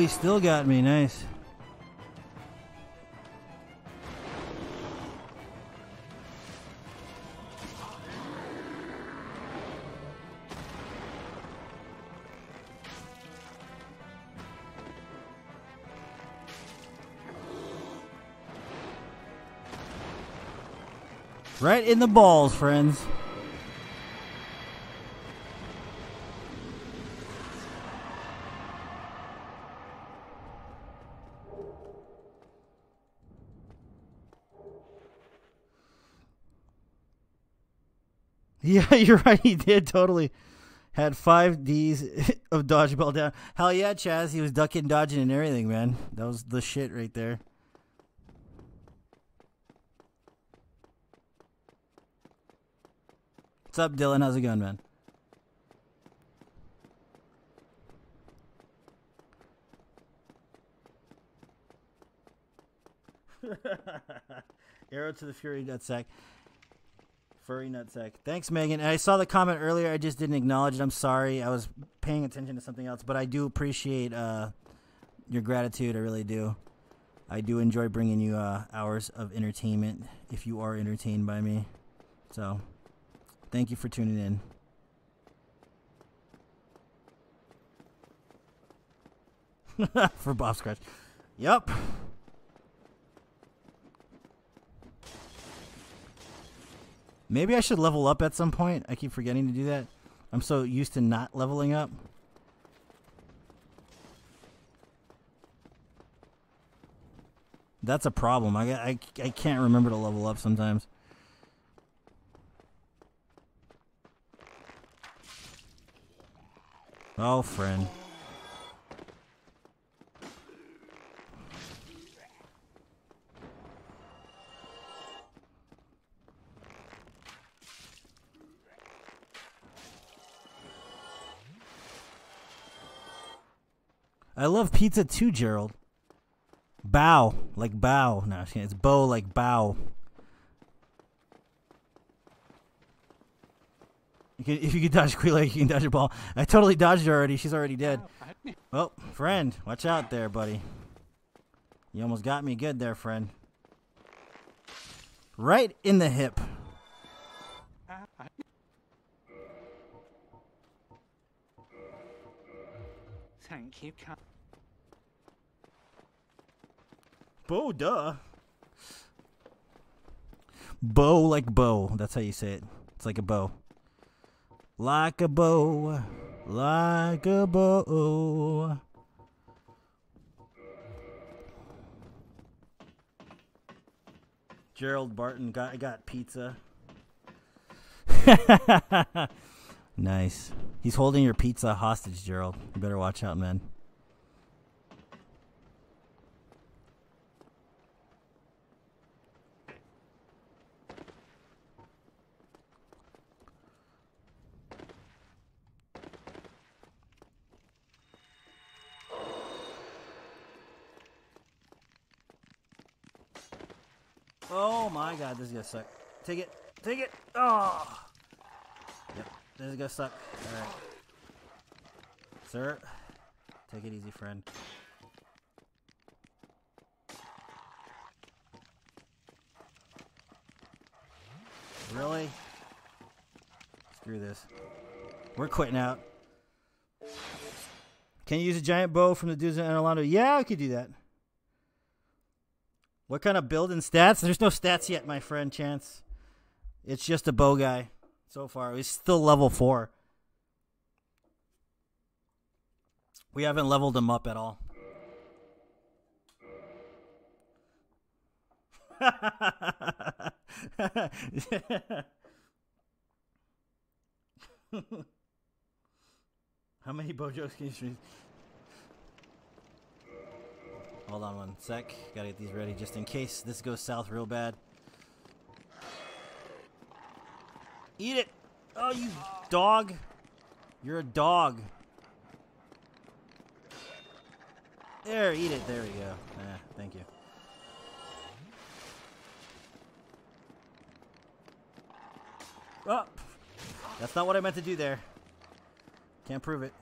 He still got me. Nice. Right in the balls, friends. Yeah, you're right. He did totally. Had five D's of dodgeball down. Hell yeah, Chaz. He was ducking, dodging, and everything, man. That was the shit right there. What's up, Dylan? How's it going, man? Arrow to the Fury nutsack. Furry nutsack. Thanks, Megan. I saw the comment earlier. I just didn't acknowledge it. I'm sorry. I was paying attention to something else, but I do appreciate uh, your gratitude. I really do. I do enjoy bringing you uh, hours of entertainment if you are entertained by me. So, thank you for tuning in. for Bob Scratch. Yup. Maybe I should level up at some point. I keep forgetting to do that. I'm so used to not leveling up. That's a problem. I, I, I can't remember to level up sometimes. Oh, friend. I love pizza too, Gerald. Bow, like bow. No, it's bow like bow. If you can dodge Quelaag, you can dodge a ball. I totally dodged her already. She's already dead. Well, friend, watch out there, buddy. You almost got me good there, friend. Right in the hip. Thank you, Car- Bo, duh. Bow like bow. That's how you say it. It's like a bow. Like a bow. Like a bow. Gerald Barton got got pizza. nice. He's holding your pizza hostage, Gerald. You better watch out, man. Oh my god, this is gonna suck. Take it. Take it. Oh. Yep. This is gonna suck. Alright. Sir. Take it easy, friend. Really? Screw this. We're quitting out. Can you use a giant bow from the dudes in Anor Londo? Yeah, I could do that. What kind of build and stats? There's no stats yet, my friend Chance. It's just a bow guy so far. He's still level four. We haven't leveled him up at all. How many Bojos can you? Hold on one sec. Gotta get these ready just in case this goes south real bad. Eat it! Oh, you dog! You're a dog. There, eat it. There we go. Eh, thank you. Oh! That's not what I meant to do there. Can't prove it.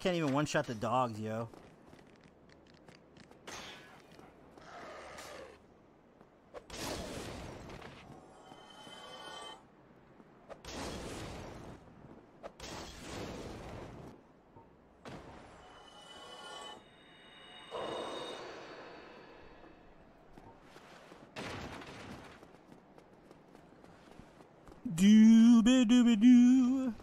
Can't even one-shot the dogs, yo. Dooby dooby doo.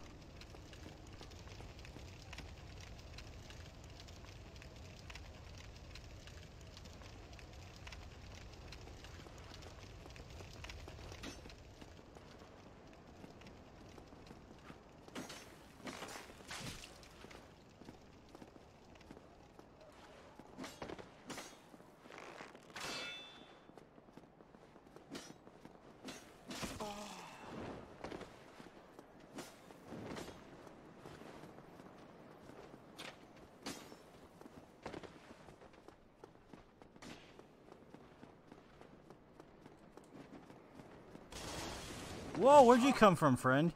Whoa, where'd you come from, friend?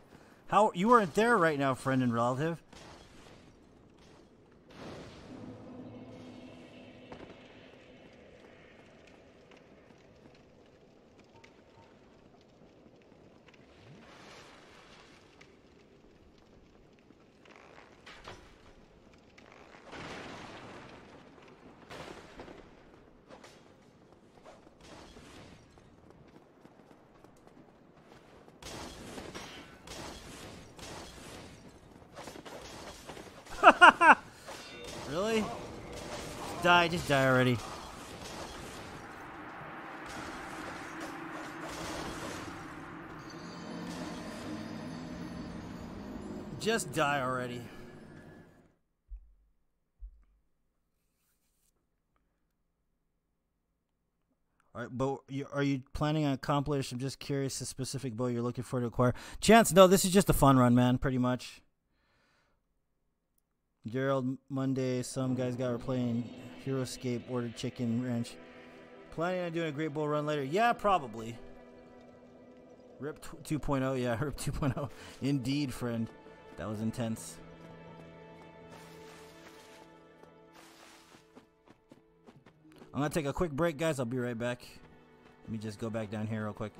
How you weren't there right now, friend and relative. really? Die, just die already. Just die already. All right, but are you planning on accomplish? I'm just curious the specific bow you're looking for to acquire. Chance, no, this is just a fun run, man. Pretty much. Gerald Monday, some guys got her playing Hero Escape, ordered Chicken Ranch. Planning on doing a Great Bull run later? Yeah, probably. Rip t- 2.0, yeah, Rip 2.0. Indeed, friend. That was intense. I'm gonna take a quick break, guys. I'll be right back. Let me just go back down here real quick.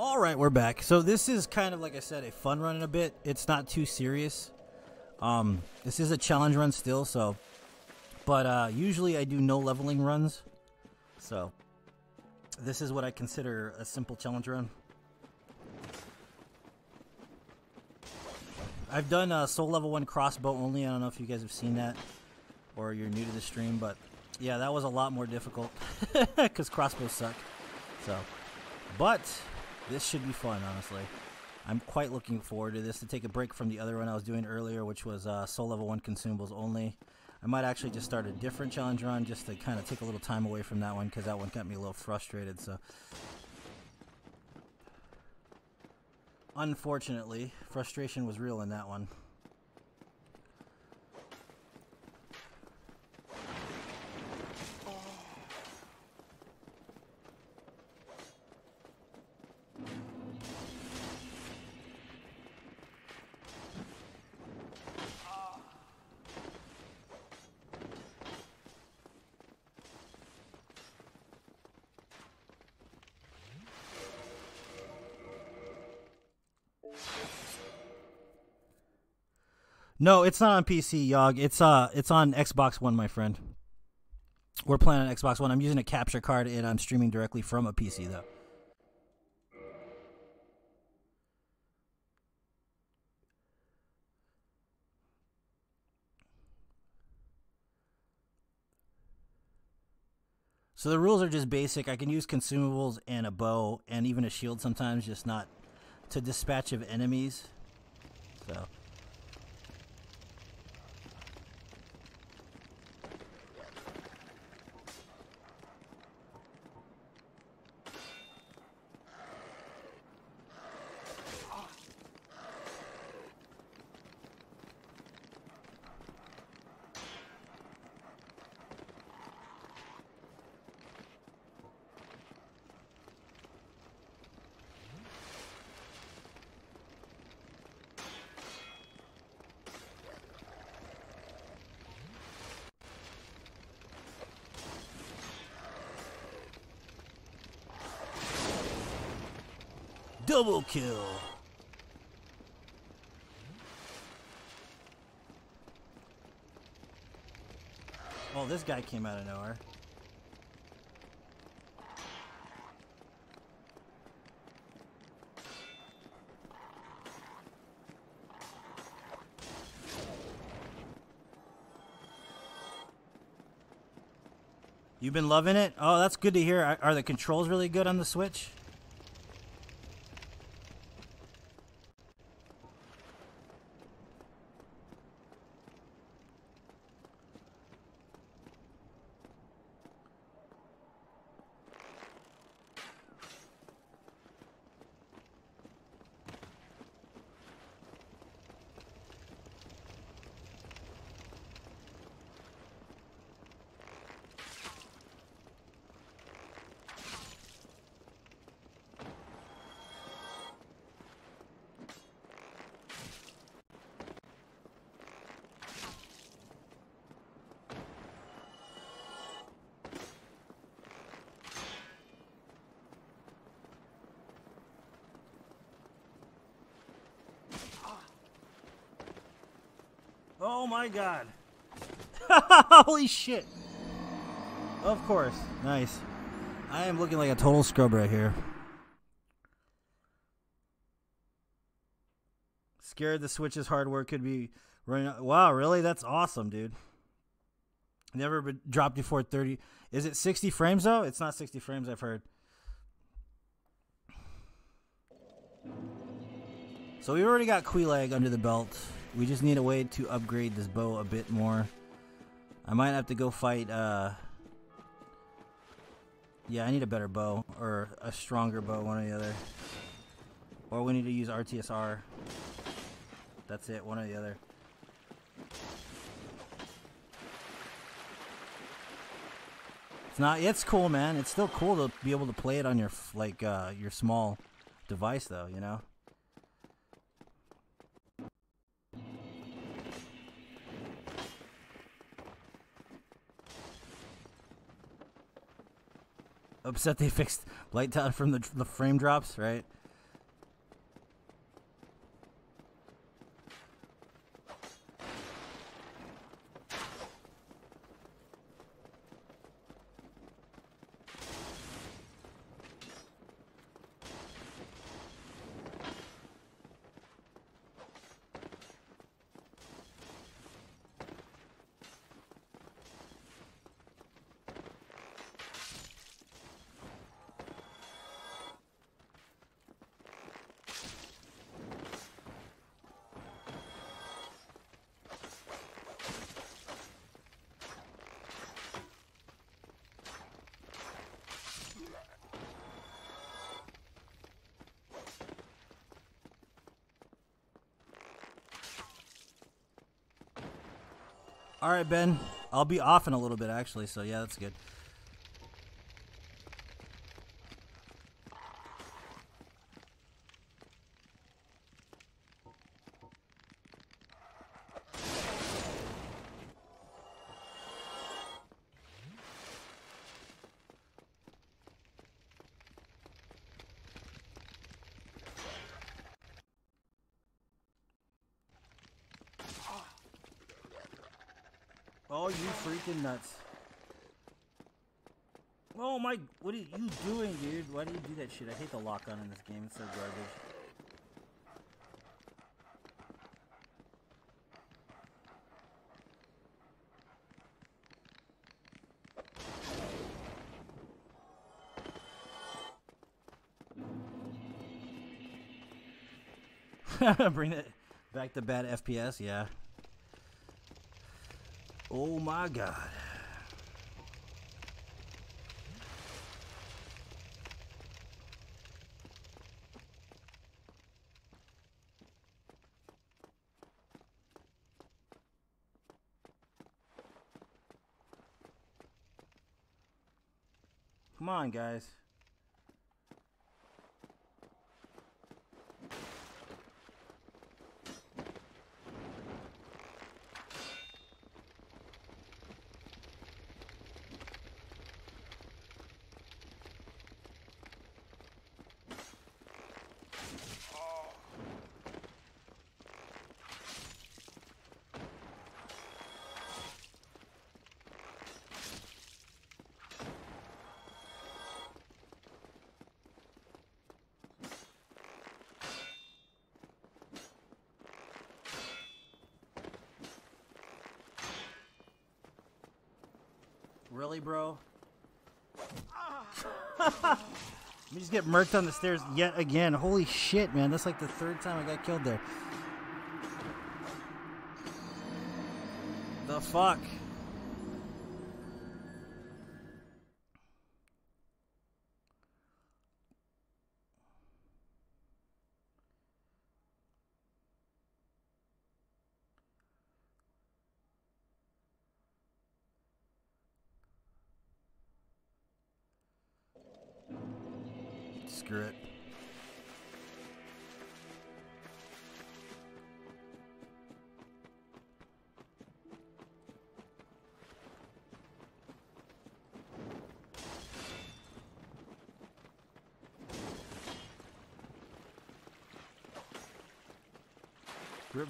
All right, we're back. So this is kind of like I said, a fun run in a bit. It's not too serious. Um, this is a challenge run still, so. But uh, usually I do no leveling runs, so this is what I consider a simple challenge run. I've done uh, soul level one crossbow only. I don't know if you guys have seen that, or you're new to the stream, but yeah, that was a lot more difficult because crossbows suck. So, but this should be fun, honestly. I'm quite looking forward to this to take a break from the other one I was doing earlier, which was uh, soul level one consumables only. I might actually just start a different challenge run just to kind of take a little time away from that one because that one got me a little frustrated. So, unfortunately, frustration was real in that one. No, it's not on PC, Yog. It's uh, it's on Xbox One, my friend. We're playing on Xbox One. I'm using a capture card and I'm streaming directly from a PC though. So the rules are just basic. I can use consumables and a bow and even a shield sometimes, just not to dispatch of enemies. So. Double kill. Oh, this guy came out of nowhere. You've been loving it? Oh, that's good to hear. Are, the controls really good on the Switch? Oh my god. Holy shit. Of course. Nice. I am looking like a total scrub right here. Scared the Switch's hardware could be running. Wow, really? That's awesome, dude. Never been dropped before 30. Is it 60 frames though? It's not 60 frames, I've heard. So we've already got Quelaag under the belt. We just need a way to upgrade this bow a bit more. I might have to go fight, uh... Yeah, I need a better bow, or a stronger bow, one or the other. Or we need to use RTSR. That's it, one or the other. It's not, it's cool, man. It's still cool to be able to play it on your, like, uh, your small device, though, you know? Upset they fixed Blighttown from the, the frame drops, right? All right, Ben. I'll be off in a little bit, actually. So yeah, that's good. Nuts. Oh my, what are you doing, dude? Why do you do that shit? I hate the lock on in this game. It's so garbage. Bring it back to bad FPS, yeah. Oh my god. Come on, guys. Bro? We just get murked on the stairs yet again. Holy shit, man. That's like the third time I got killed there. The fuck?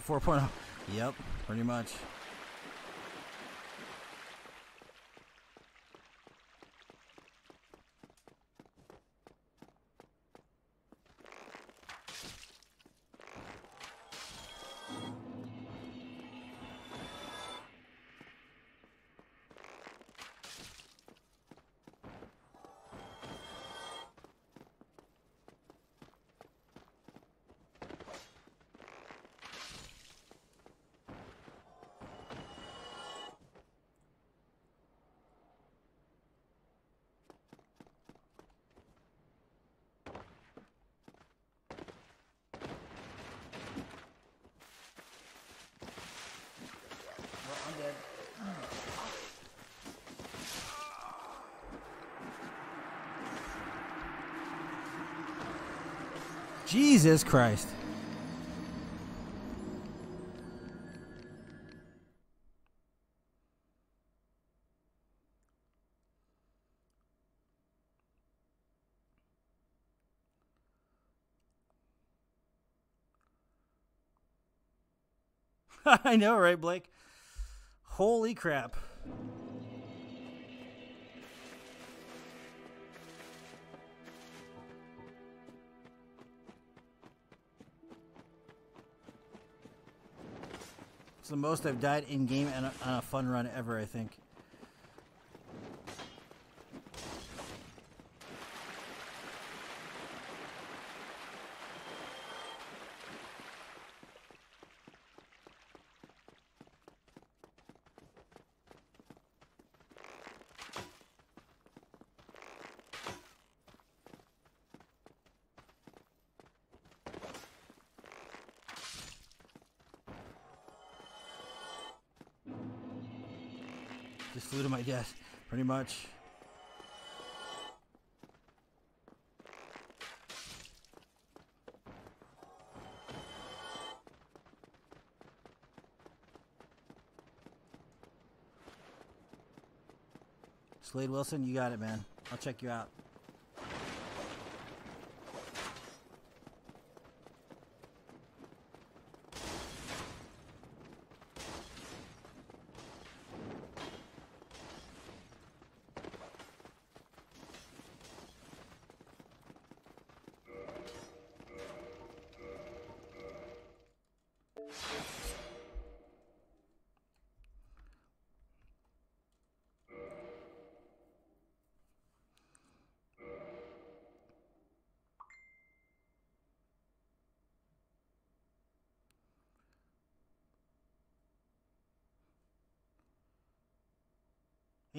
4.0. Yep, pretty much. Jesus Christ. I know, right, Blake? Holy crap. It's the most I've died in game and on a fun run ever, I think. Death, pretty much. Slade Wilson, you got it, man. I'll check you out.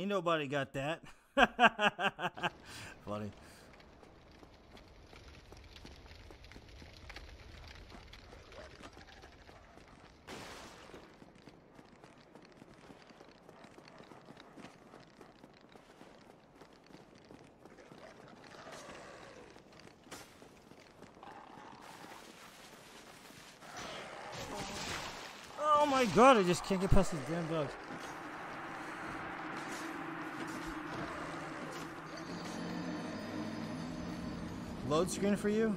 Ain't nobody got that. Funny. Oh my god, I just can't get past these damn dogs. Load screen for you?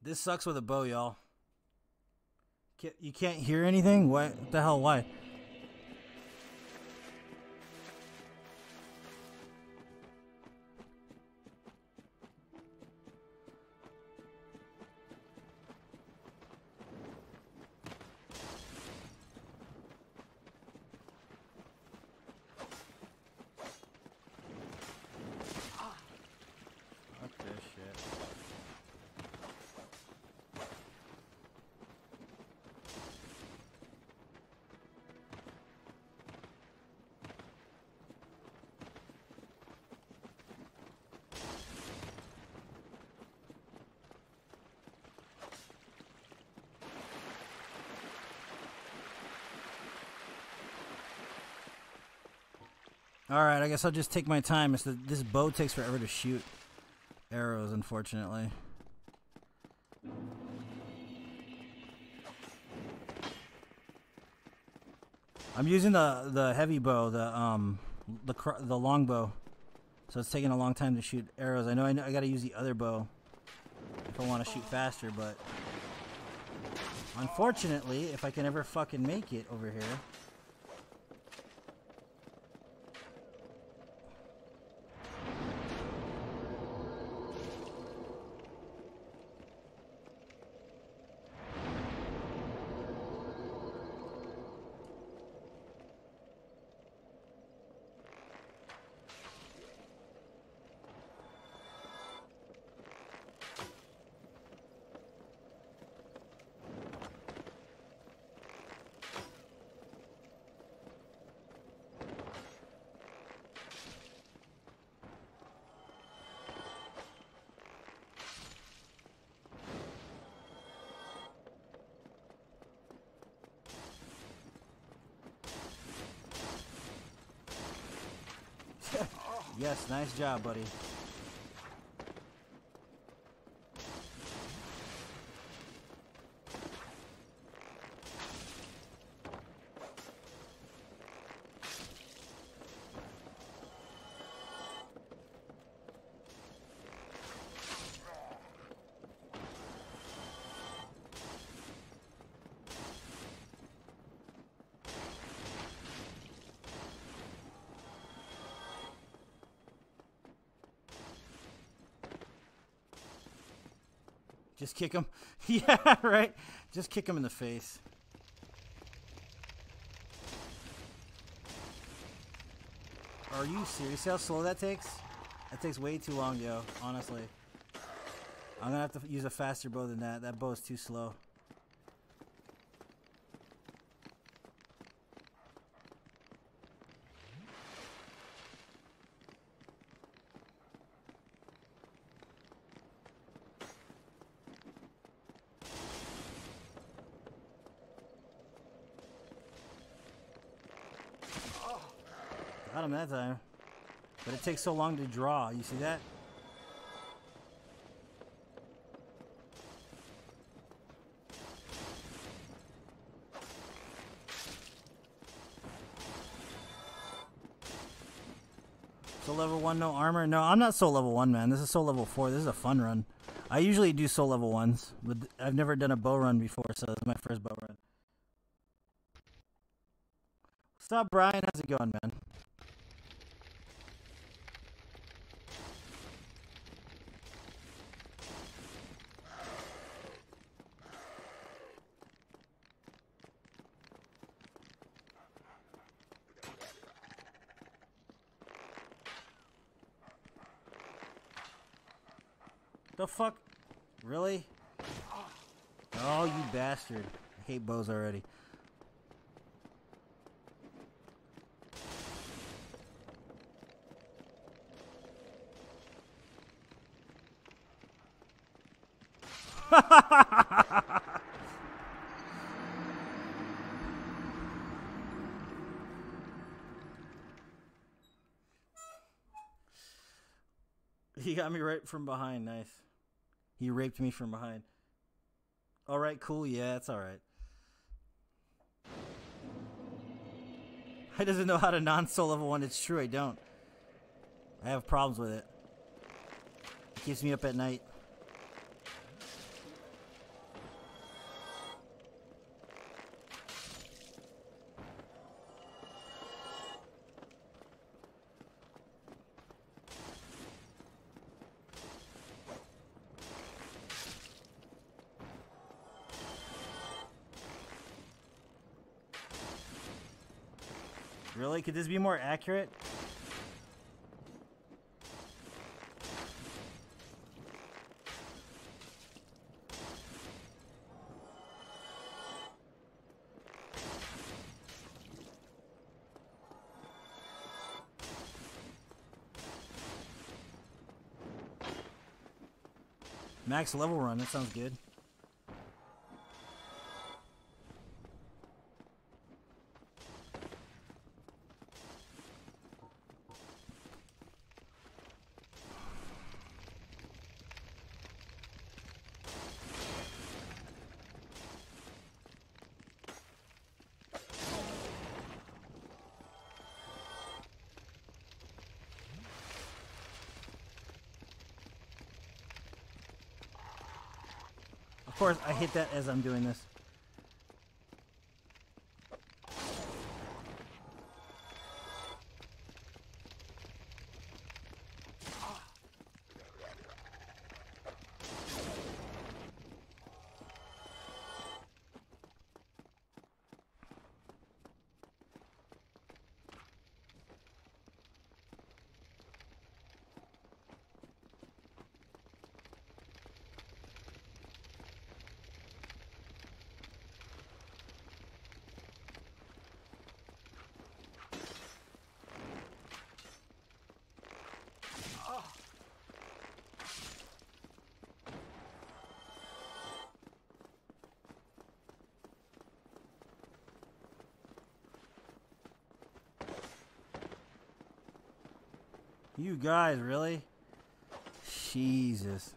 This sucks with a bow, y'all. You can't hear anything? What what the hell? Why? All right, I guess I'll just take my time. It's the, this bow takes forever to shoot arrows, unfortunately. I'm using the the heavy bow, the um the the long bow, so it's taking a long time to shoot arrows. I know I, know, I got to use the other bow if I want to shoot faster, but unfortunately, if I can ever fucking make it over here. Yes, nice job, buddy. Just kick him. yeah, right. Just kick him in the face. Are you serious? How slow that takes? That takes way too long, yo. Honestly, I'm gonna have to use a faster bow than that. That bow is too slow. That time. But it takes so long to draw. You see that? Soul level 1, no armor? No, I'm not soul level 1, man. This is soul level 4. This is a fun run. I usually do soul level 1s, but I've never done a bow run before, so this is my first bow run. What's up, Brian? How's it going, man? The fuck? Really? Oh, you bastard. I hate bows already. he got me right from behind. Nice. He raped me from behind. All right, cool. Yeah, it's all right. I doesn't know how to non-soul level one. It's true, I don't. I have problems with it. It keeps me up at night. Really? Could this be more accurate? Max level run, that sounds good. Course, I hit that as I'm doing this. You guys, really? Jesus.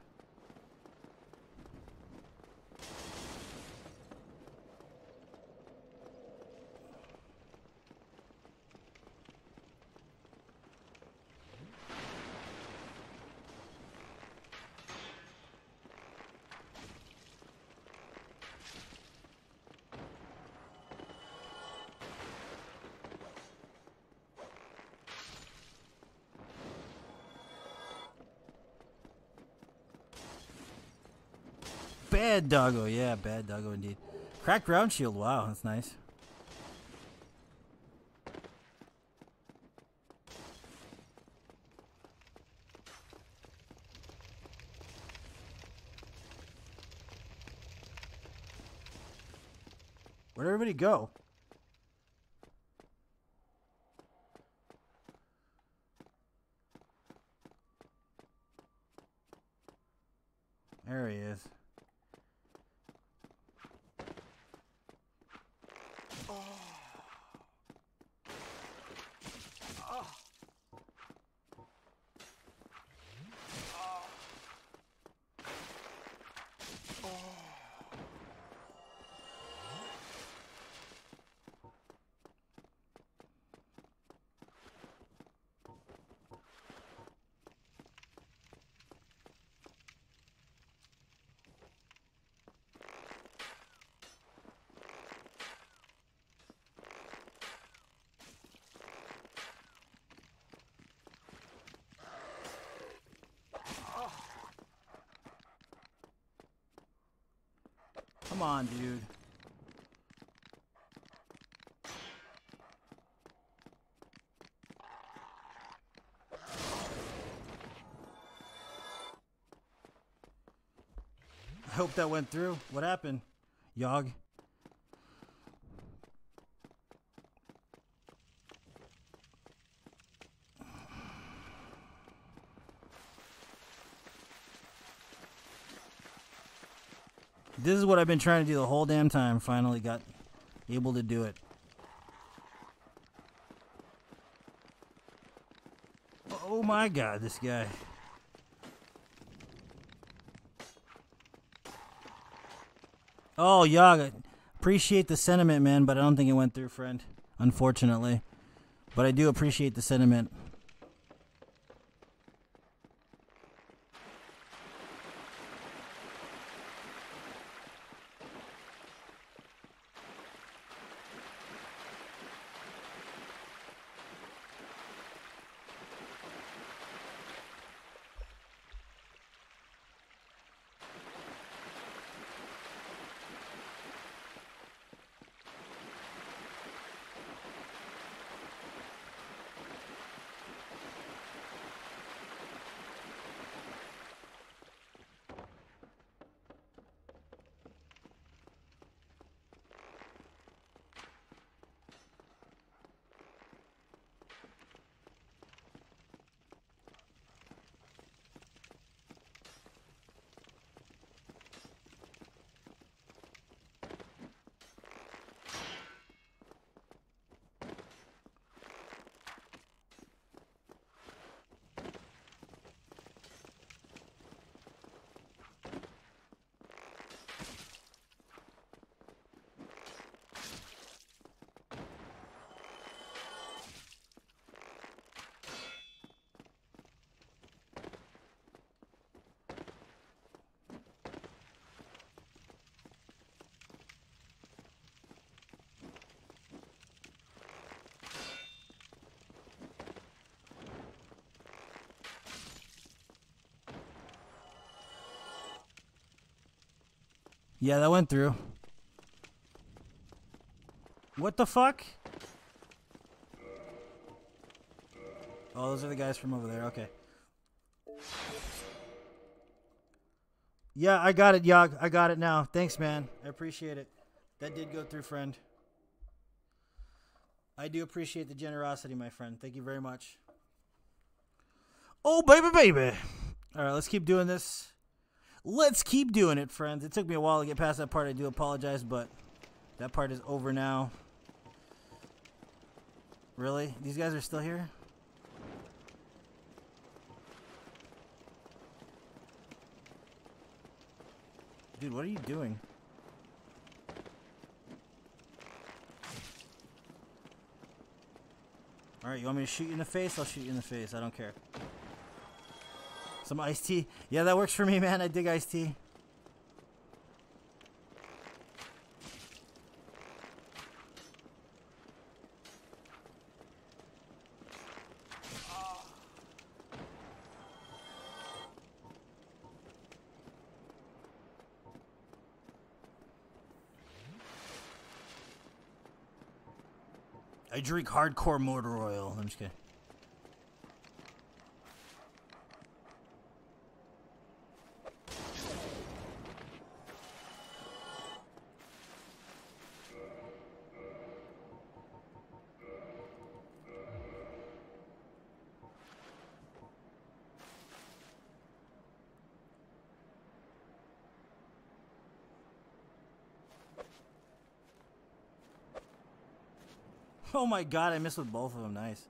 Bad doggo, yeah, bad doggo indeed. Cracked round shield, wow, that's nice. Where'd everybody go? There he is. Come on, dude. I hope that went through. What happened? Yog. What I've been trying to do the whole damn time. Finally got able to do it. Oh my god, this guy. Oh, Yaga. Appreciate the sentiment, man, but I don't think it went through, friend. Unfortunately. But I do appreciate the sentiment. Yeah, that went through. What the fuck? Oh, those are the guys from over there. Okay. Yeah, I got it, Yog. I got it now. Thanks, man. I appreciate it. That did go through, friend. I do appreciate the generosity, my friend. Thank you very much. Oh, baby, baby. All right, let's keep doing this. Let's keep doing it, friends. It took me a while to get past that part. I do apologize, but that part is over now. Really? These guys are still here? Dude, what are you doing? Alright, you want me to shoot you in the face? I'll shoot you in the face. I don't care. Some iced tea. Yeah, that works for me, man. I dig iced tea. I drink hardcore motor oil. I'm just kidding. Oh my god, I missed with both of them. Nice.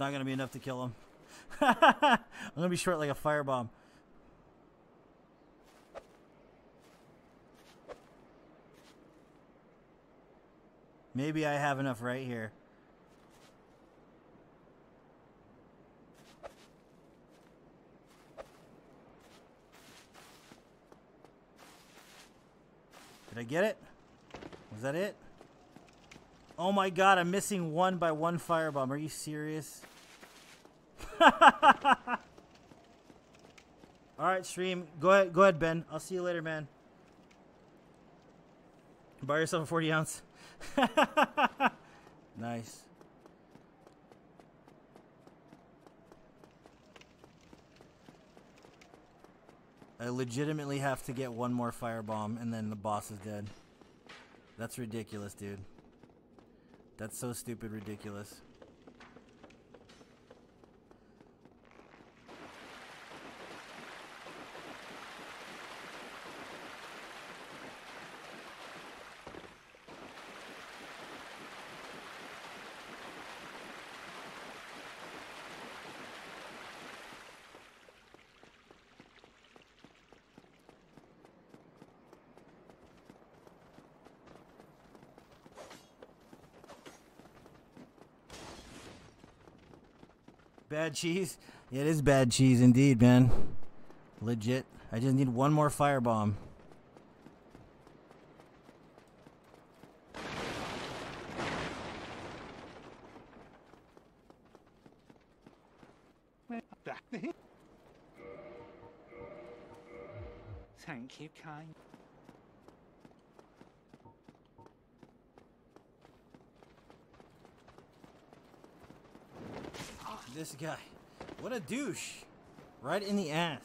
Not gonna be enough to kill him. I'm gonna be short like a firebomb. Maybe I have enough right here. Did I get it? Was that it? Oh my god, I'm missing one by one firebomb. Are you serious? Alright, stream. Go ahead, go ahead, Ben. I'll see you later, man. Buy yourself a 40 ounce. nice. I legitimately have to get one more firebomb and then the boss is dead. That's ridiculous, dude. That's so stupid ridiculous. Bad cheese? It is bad cheese indeed, man. Legit. I just need one more firebomb. Thank you, kind. This guy. What a douche. Right in the ass.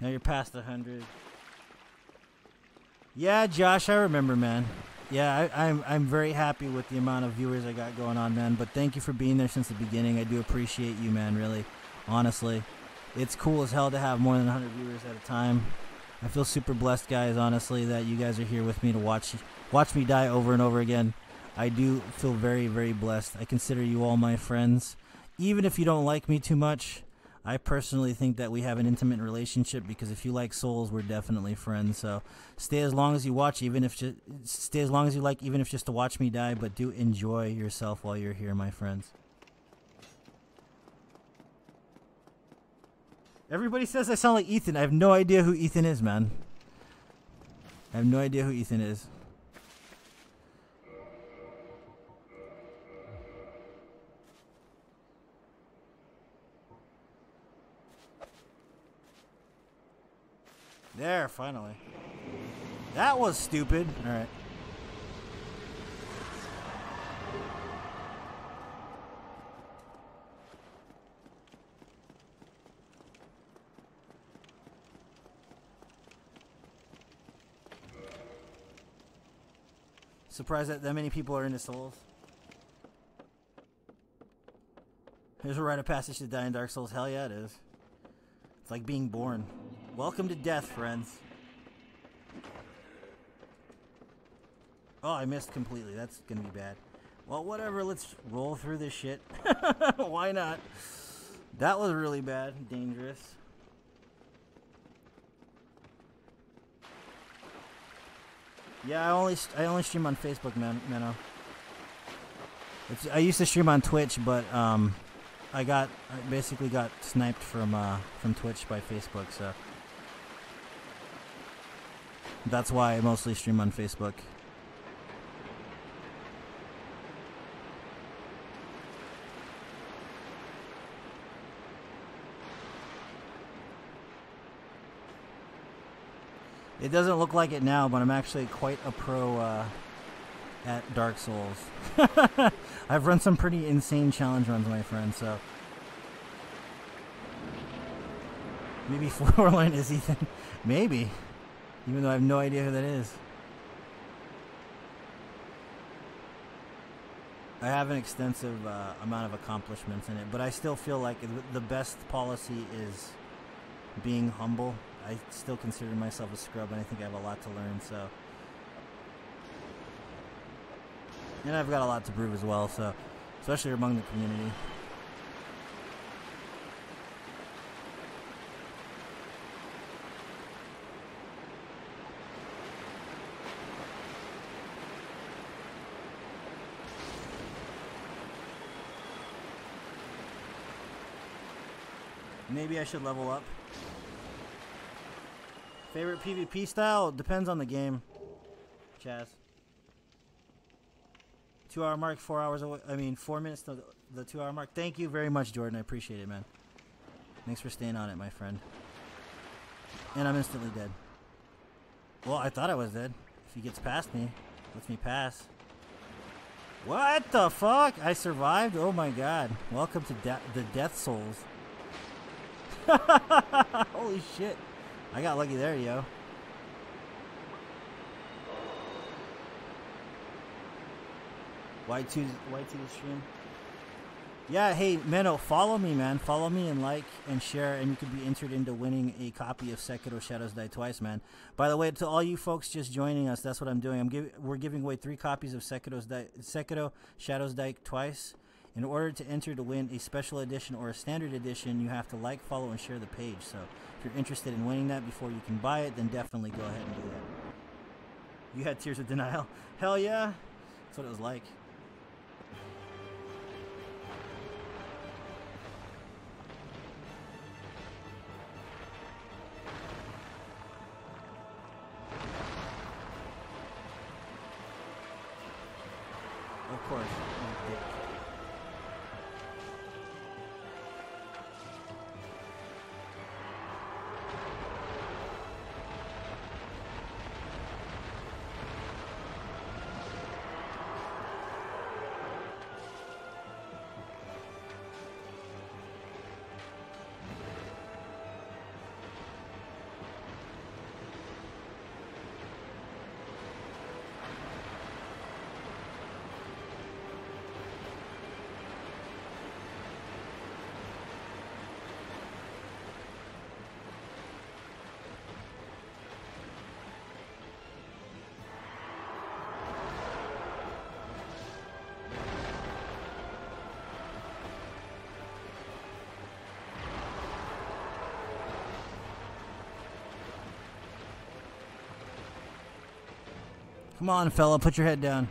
Now you're past a hundred. Yeah, Josh, I remember, man. Yeah, I, I'm I'm very happy with the amount of viewers I got going on, man. But thank you for being there since the beginning. I do appreciate you, man. Really, honestly, it's cool as hell to have more than 100 viewers at a time. I feel super blessed, guys. Honestly, that you guys are here with me to watch watch me die over and over again. I do feel very very blessed. I consider you all my friends, even if you don't like me too much. I personally think that we have an intimate relationship because if you like souls, we're definitely friends. So stay as long as you watch, even if just stay as long as you like, even if just to watch me die. But do enjoy yourself while you're here, my friends. Everybody says I sound like Ethan. I have no idea who Ethan is, man. I have no idea who Ethan is. There, finally. That was stupid. Alright. Surprised that that many people are into Souls. There's a rite of passage to die in Dark Souls. Hell yeah, it is. It's like being born. Welcome to death, friends. Oh, I missed completely. That's gonna be bad. Well, whatever. Let's roll through this shit. Why not? That was really bad. Dangerous. Yeah, I only I only stream on Facebook, man. Menno. It's, I used to stream on Twitch, but um, I got I basically got sniped from uh, from Twitch by Facebook, so that's why I mostly stream on Facebook. It doesn't look like it now, but I'm actually quite a pro uh, at Dark Souls. I've run some pretty insane challenge runs, my friend, so. Maybe Forlorn is Ethan. Maybe. Even though I have no idea who that is. I have an extensive uh, amount of accomplishments in it, but I still feel like the best policy is being humble. I still consider myself a scrub, and I think I have a lot to learn. So, and I've got a lot to prove as well. So, especially among the community. Maybe I should level up. Favorite PvP style? Depends on the game. Chaz. Two hour mark, four hours away. I mean, four minutes to the two hour mark. Thank you very much, Jordan. I appreciate it, man. Thanks for staying on it, my friend. And I'm instantly dead. Well, I thought I was dead. If he gets past me, lets me pass. What the fuck? I survived? Oh my god. Welcome to de the Death Souls. Holy shit. I got lucky there, yo. Y2 Y2 stream. Yeah, hey Menno, follow me, man. Follow me and like and share, and you could be entered into winning a copy of Sekiro Shadows Die Twice, man. By the way, to all you folks just joining us, that's what I'm doing. I'm giving we're giving away three copies of Sekiro's Sekiro Shadows Die Twice. In order to enter to win a special edition or a standard edition, you have to like, follow, and share the page. So if you're interested in winning that before you can buy it, then definitely go ahead and do that. You had tears of denial? Hell yeah! That's what it was like. Come on, fella, put your head down.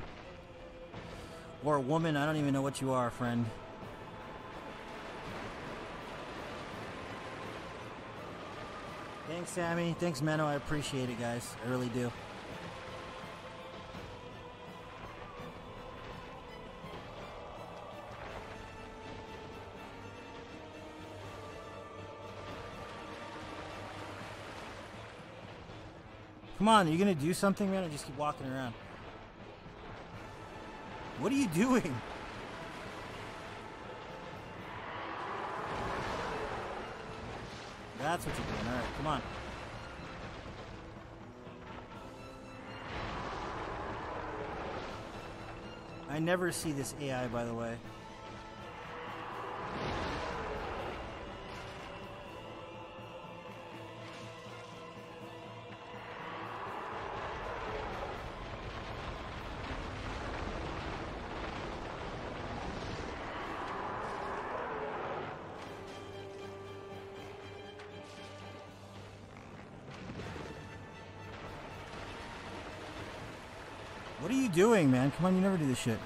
Or a woman, I don't even know what you are, friend. Thanks, Sammy. Thanks, Menno. I appreciate it, guys. I really do. Come on, are you gonna do something, man, or just keep walking around? What are you doing? That's what you're doing. Alright, come on. I never see this AI, by the way. What are you doing, man? Come on, you never do this shit.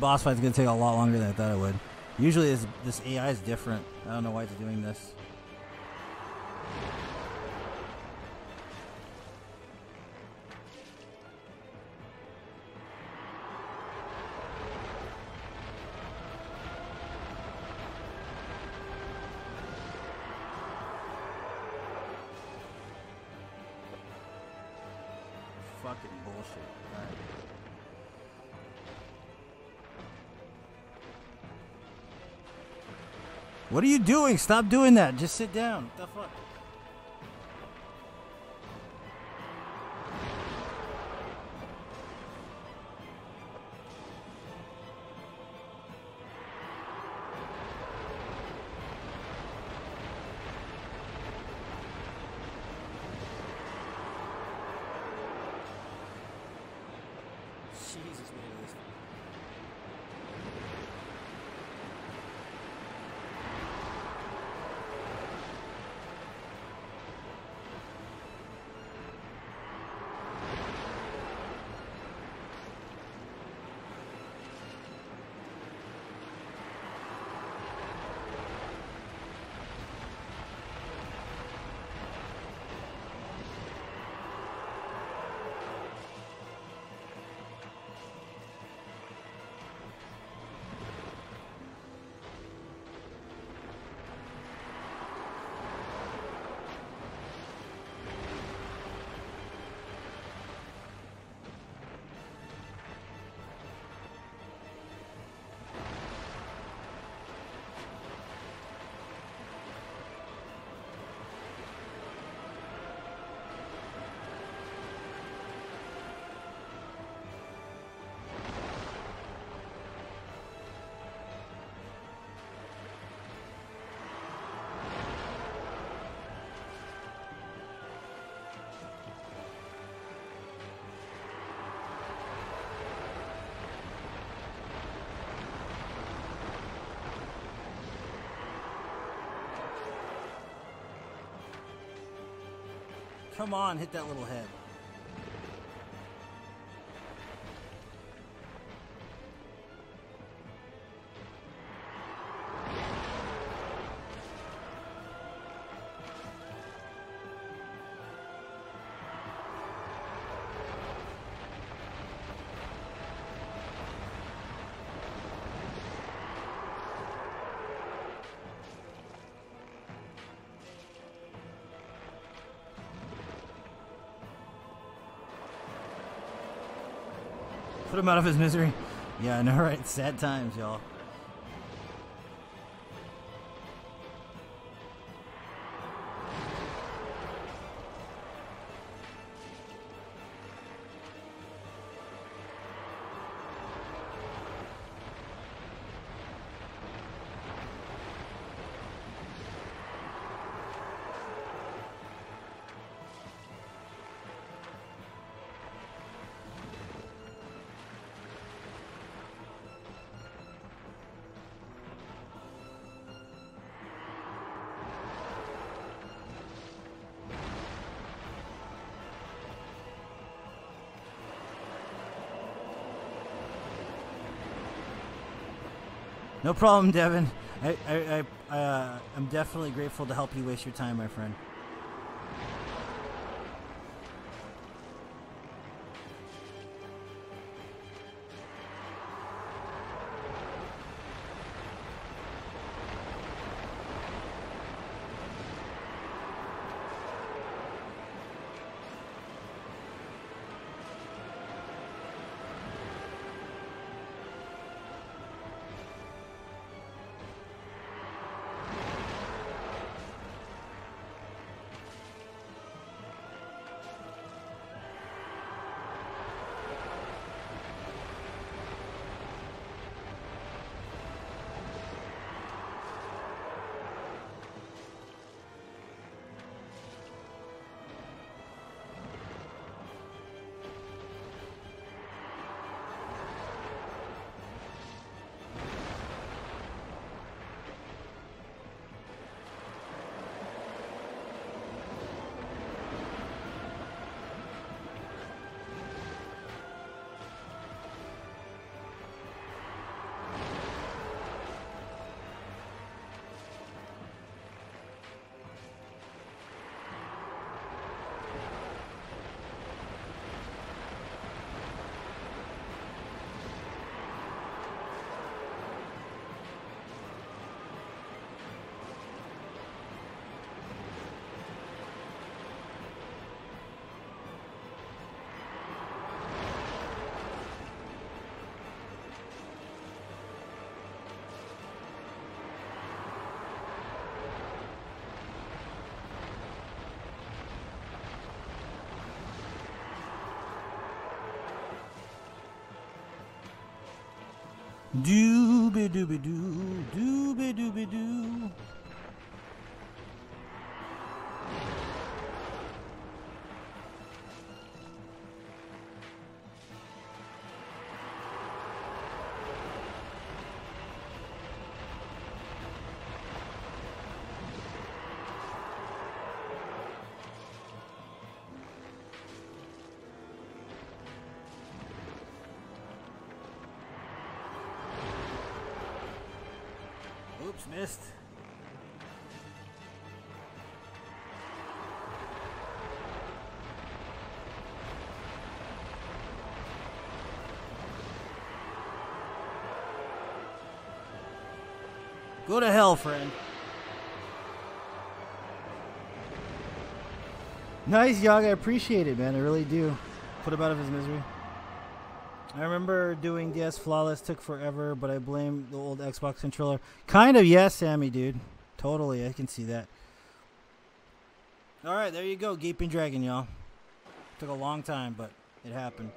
Boss fight's gonna take a lot longer than I thought it would. Usually this, this AI is different. I don't know why it's doing this. What are you doing? Stop doing that. Just sit down. What the fuck? Come on, hit that little head. Him out of his misery. Yeah, I know, right? Sad times, y'all. No problem, Devin. I, I, I, uh, I'm definitely grateful to help you waste your time, my friend. Dooby dooby doo, dooby dooby doo. Oops, missed. Go to hell, friend. Nice, Yog. I appreciate it, man. I really do. Put him out of his misery. I remember doing DS Flawless took forever, but I blame the old Xbox controller. Kind of, yes, Sammy, dude. Totally, I can see that. All right, there you go, Gaping Dragon, y'all. Took a long time, but it happened.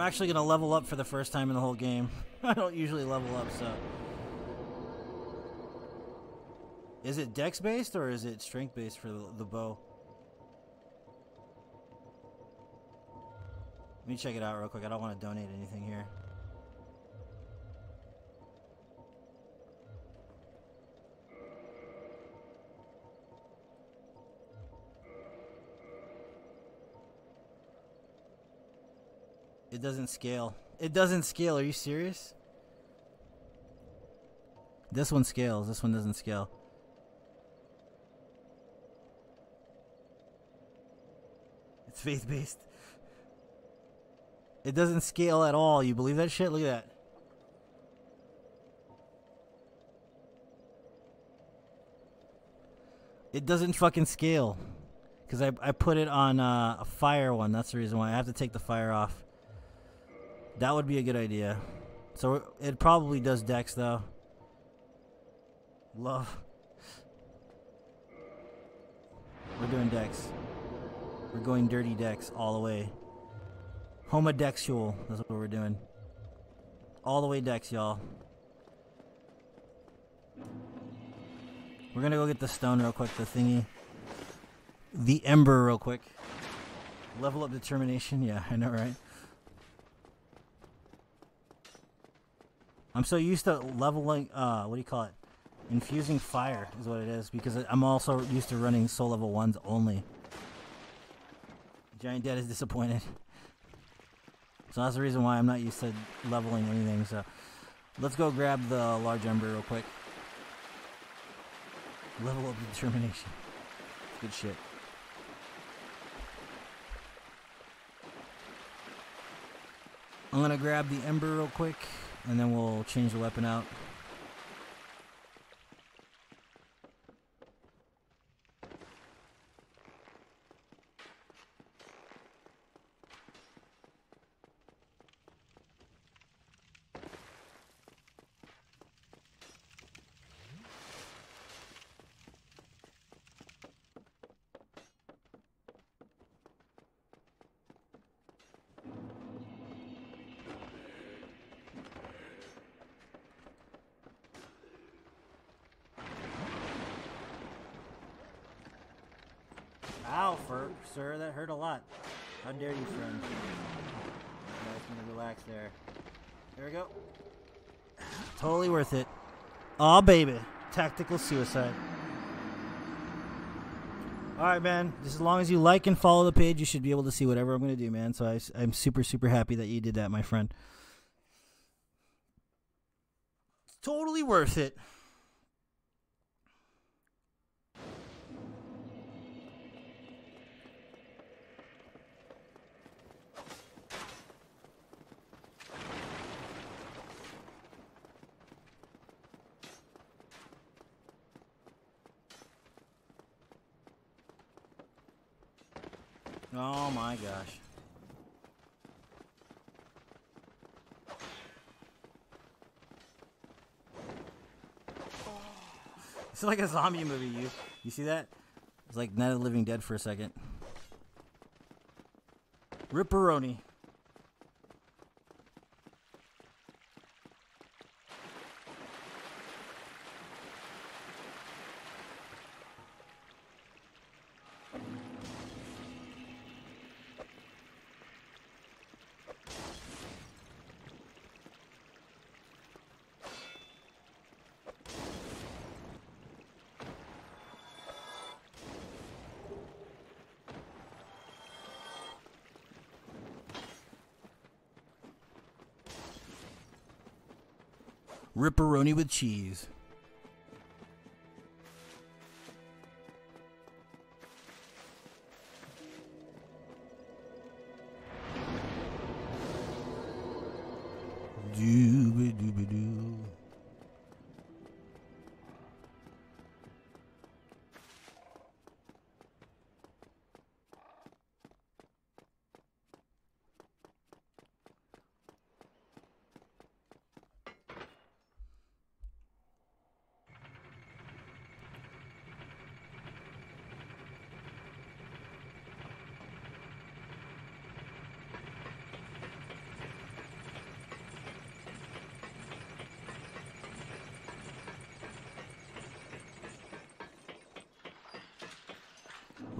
I'm actually gonna level up for the first time in the whole game. I don't usually level up, so. Is it dex based or is it strength based for the, the bow? Let me check it out real quick. I don't want to donate anything here. It doesn't scale. It doesn't scale. Are you serious? This one scales. This one doesn't scale. It's faith based. It doesn't scale at all. You believe that shit? Look at that. It doesn't fucking scale. Because I, I put it on uh, a fire one. That's the reason why. I have to take the fire off. That would be a good idea. So it probably does dex though. Love. We're doing dex. We're going dirty dex all the way. Homodexual. That's what we're doing. All the way dex, y'all. We're gonna go get the stone real quick, the thingy. The ember real quick. Level up determination. Yeah, I know, right? I'm so used to leveling, uh, what do you call it? Infusing fire is what it is because I'm also used to running soul level 1s only. Giant Dad is disappointed. So that's the reason why I'm not used to leveling anything. So let's go grab the large ember real quick. Level up determination. Good shit. I'm gonna grab the ember real quick and then we'll change the weapon out. Ow, fur, sir, that hurt a lot. How dare you, friend? Nice, gonna relax there. There we go. Totally worth it. Aw, baby. Tactical suicide. Alright, man. Just as long as you like and follow the page, you should be able to see whatever I'm going to do, man. So I, I'm super, super happy that you did that, my friend. It's Totally worth it. my gosh. It's like a zombie movie, you. You see that? It's like Night of the Living Dead for a second. Ripperoni. Ripperoni with cheese.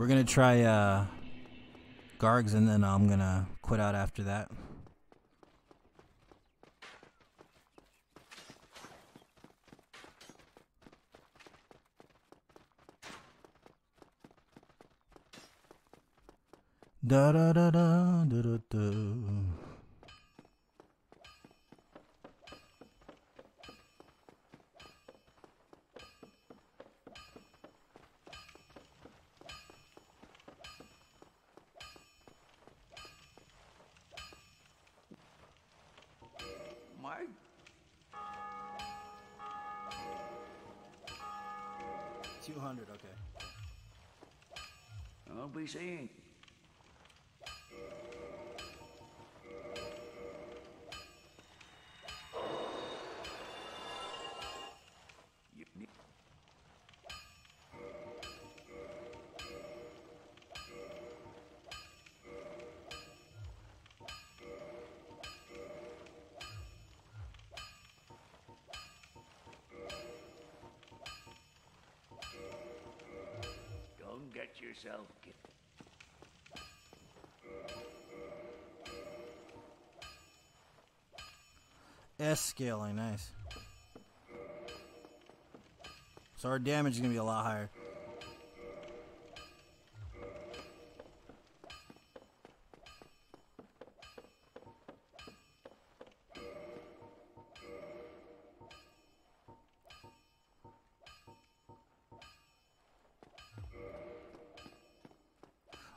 We're gonna try uh, Gargs and then I'm gonna quit out after that. Da da da da da da da. Scaling, nice. So our damage is gonna be a lot higher.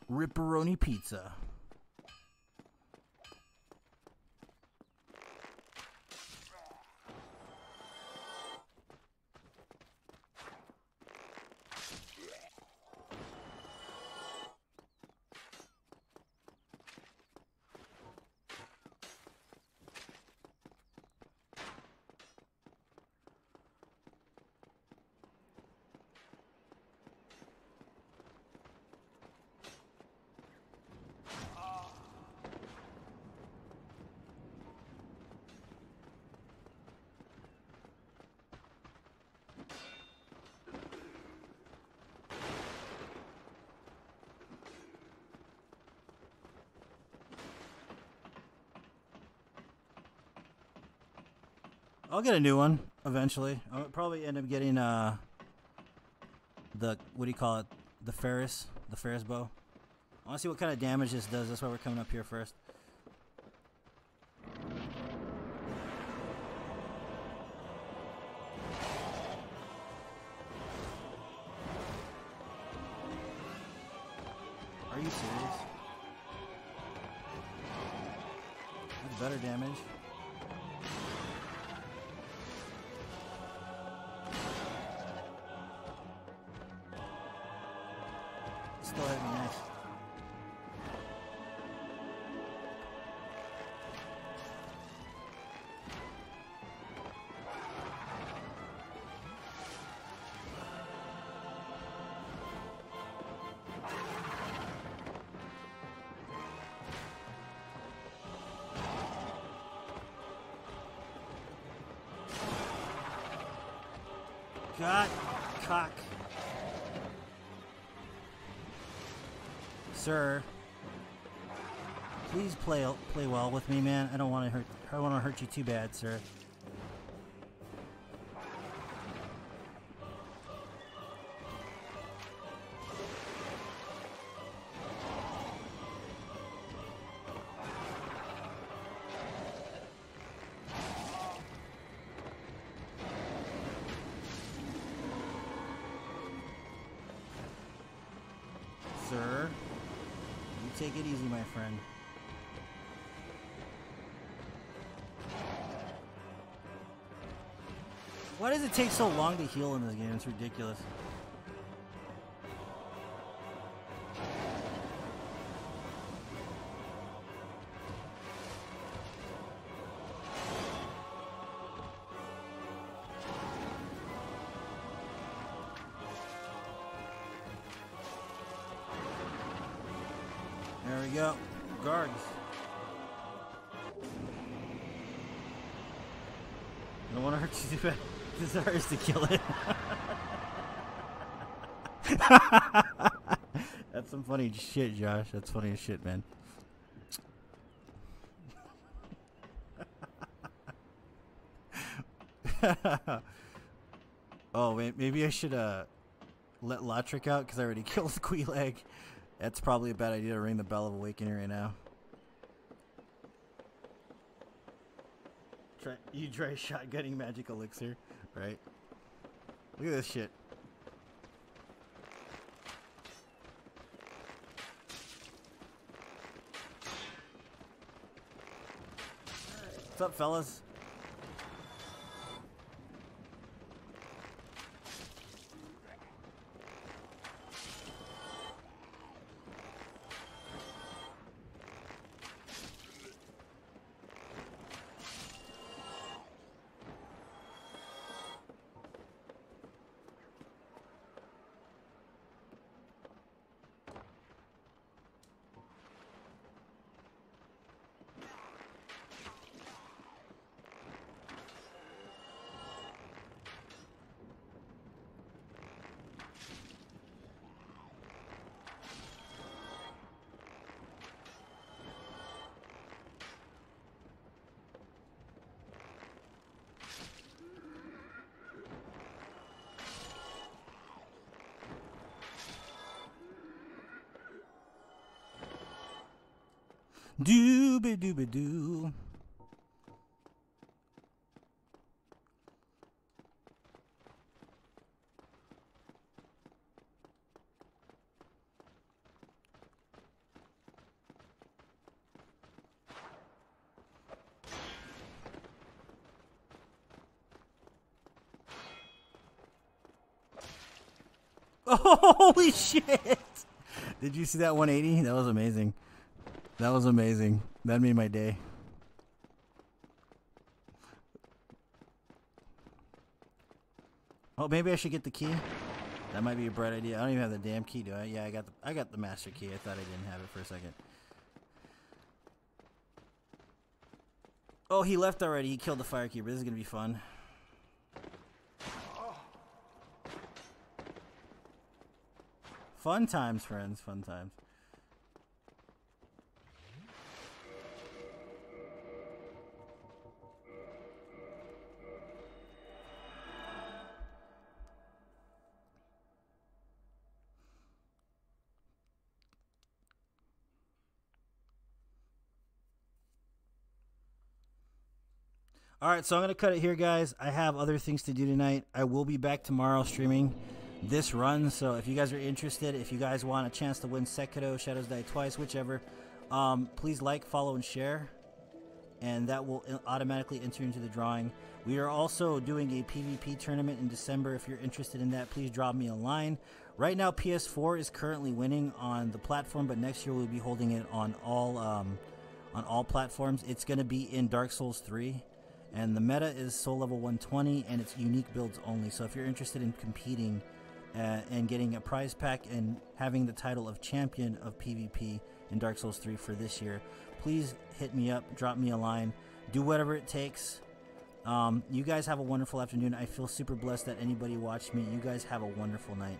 Ripperoni pizza. Get a new one eventually. I'll probably end up getting uh the what do you call it? The Pharis, the Pharis bow. I want to see what kind of damage this does. That's why we're coming up here first. Sir, please play play well with me, man. I don't want to hurt. I don't want to hurt you too bad, sir. Why does it take so long to heal in this game? It's ridiculous. Desires to kill it. That's some funny shit, Josh. That's funny as shit, man. oh, wait, maybe I should uh let Lautrec out because I already killed Quelaag. That's probably a bad idea to ring the bell of awakening right now. Try, you try shotgunning magic elixir, right? Look at this shit. What's up, fellas? Doo. Holy shit! Did you see that 180? That was amazing. That was amazing. That made my day. Oh, maybe I should get the key. That might be a bright idea. I don't even have the damn key, do I? Yeah, I got the I got the master key. I thought I didn't have it for a second. Oh, he left already. He killed the firekeeper. This is gonna be fun. Fun times, friends. Fun times. Right, so I'm going to cut it here, guys. I have other things to do tonight. I will be back tomorrow streaming this run. So if you guys are interested, if you guys want a chance to win Sekiro, Shadows Die Twice, whichever, um, please like, follow, and share. And that will automatically enter into the drawing. We are also doing a PvP tournament in December. If you're interested in that, please drop me a line. Right now, PS4 is currently winning on the platform, but next year we'll be holding it on all um, on all platforms. It's going to be in Dark Souls 3 and the meta is soul level 120 and it's unique builds only so if you're interested in competing uh, and getting a prize pack and having the title of champion of pvp in dark souls 3 for this year please hit me up drop me a line do whatever it takes Um, you guys have a wonderful afternoon. I feel super blessed that anybody watched me. You guys have a wonderful night.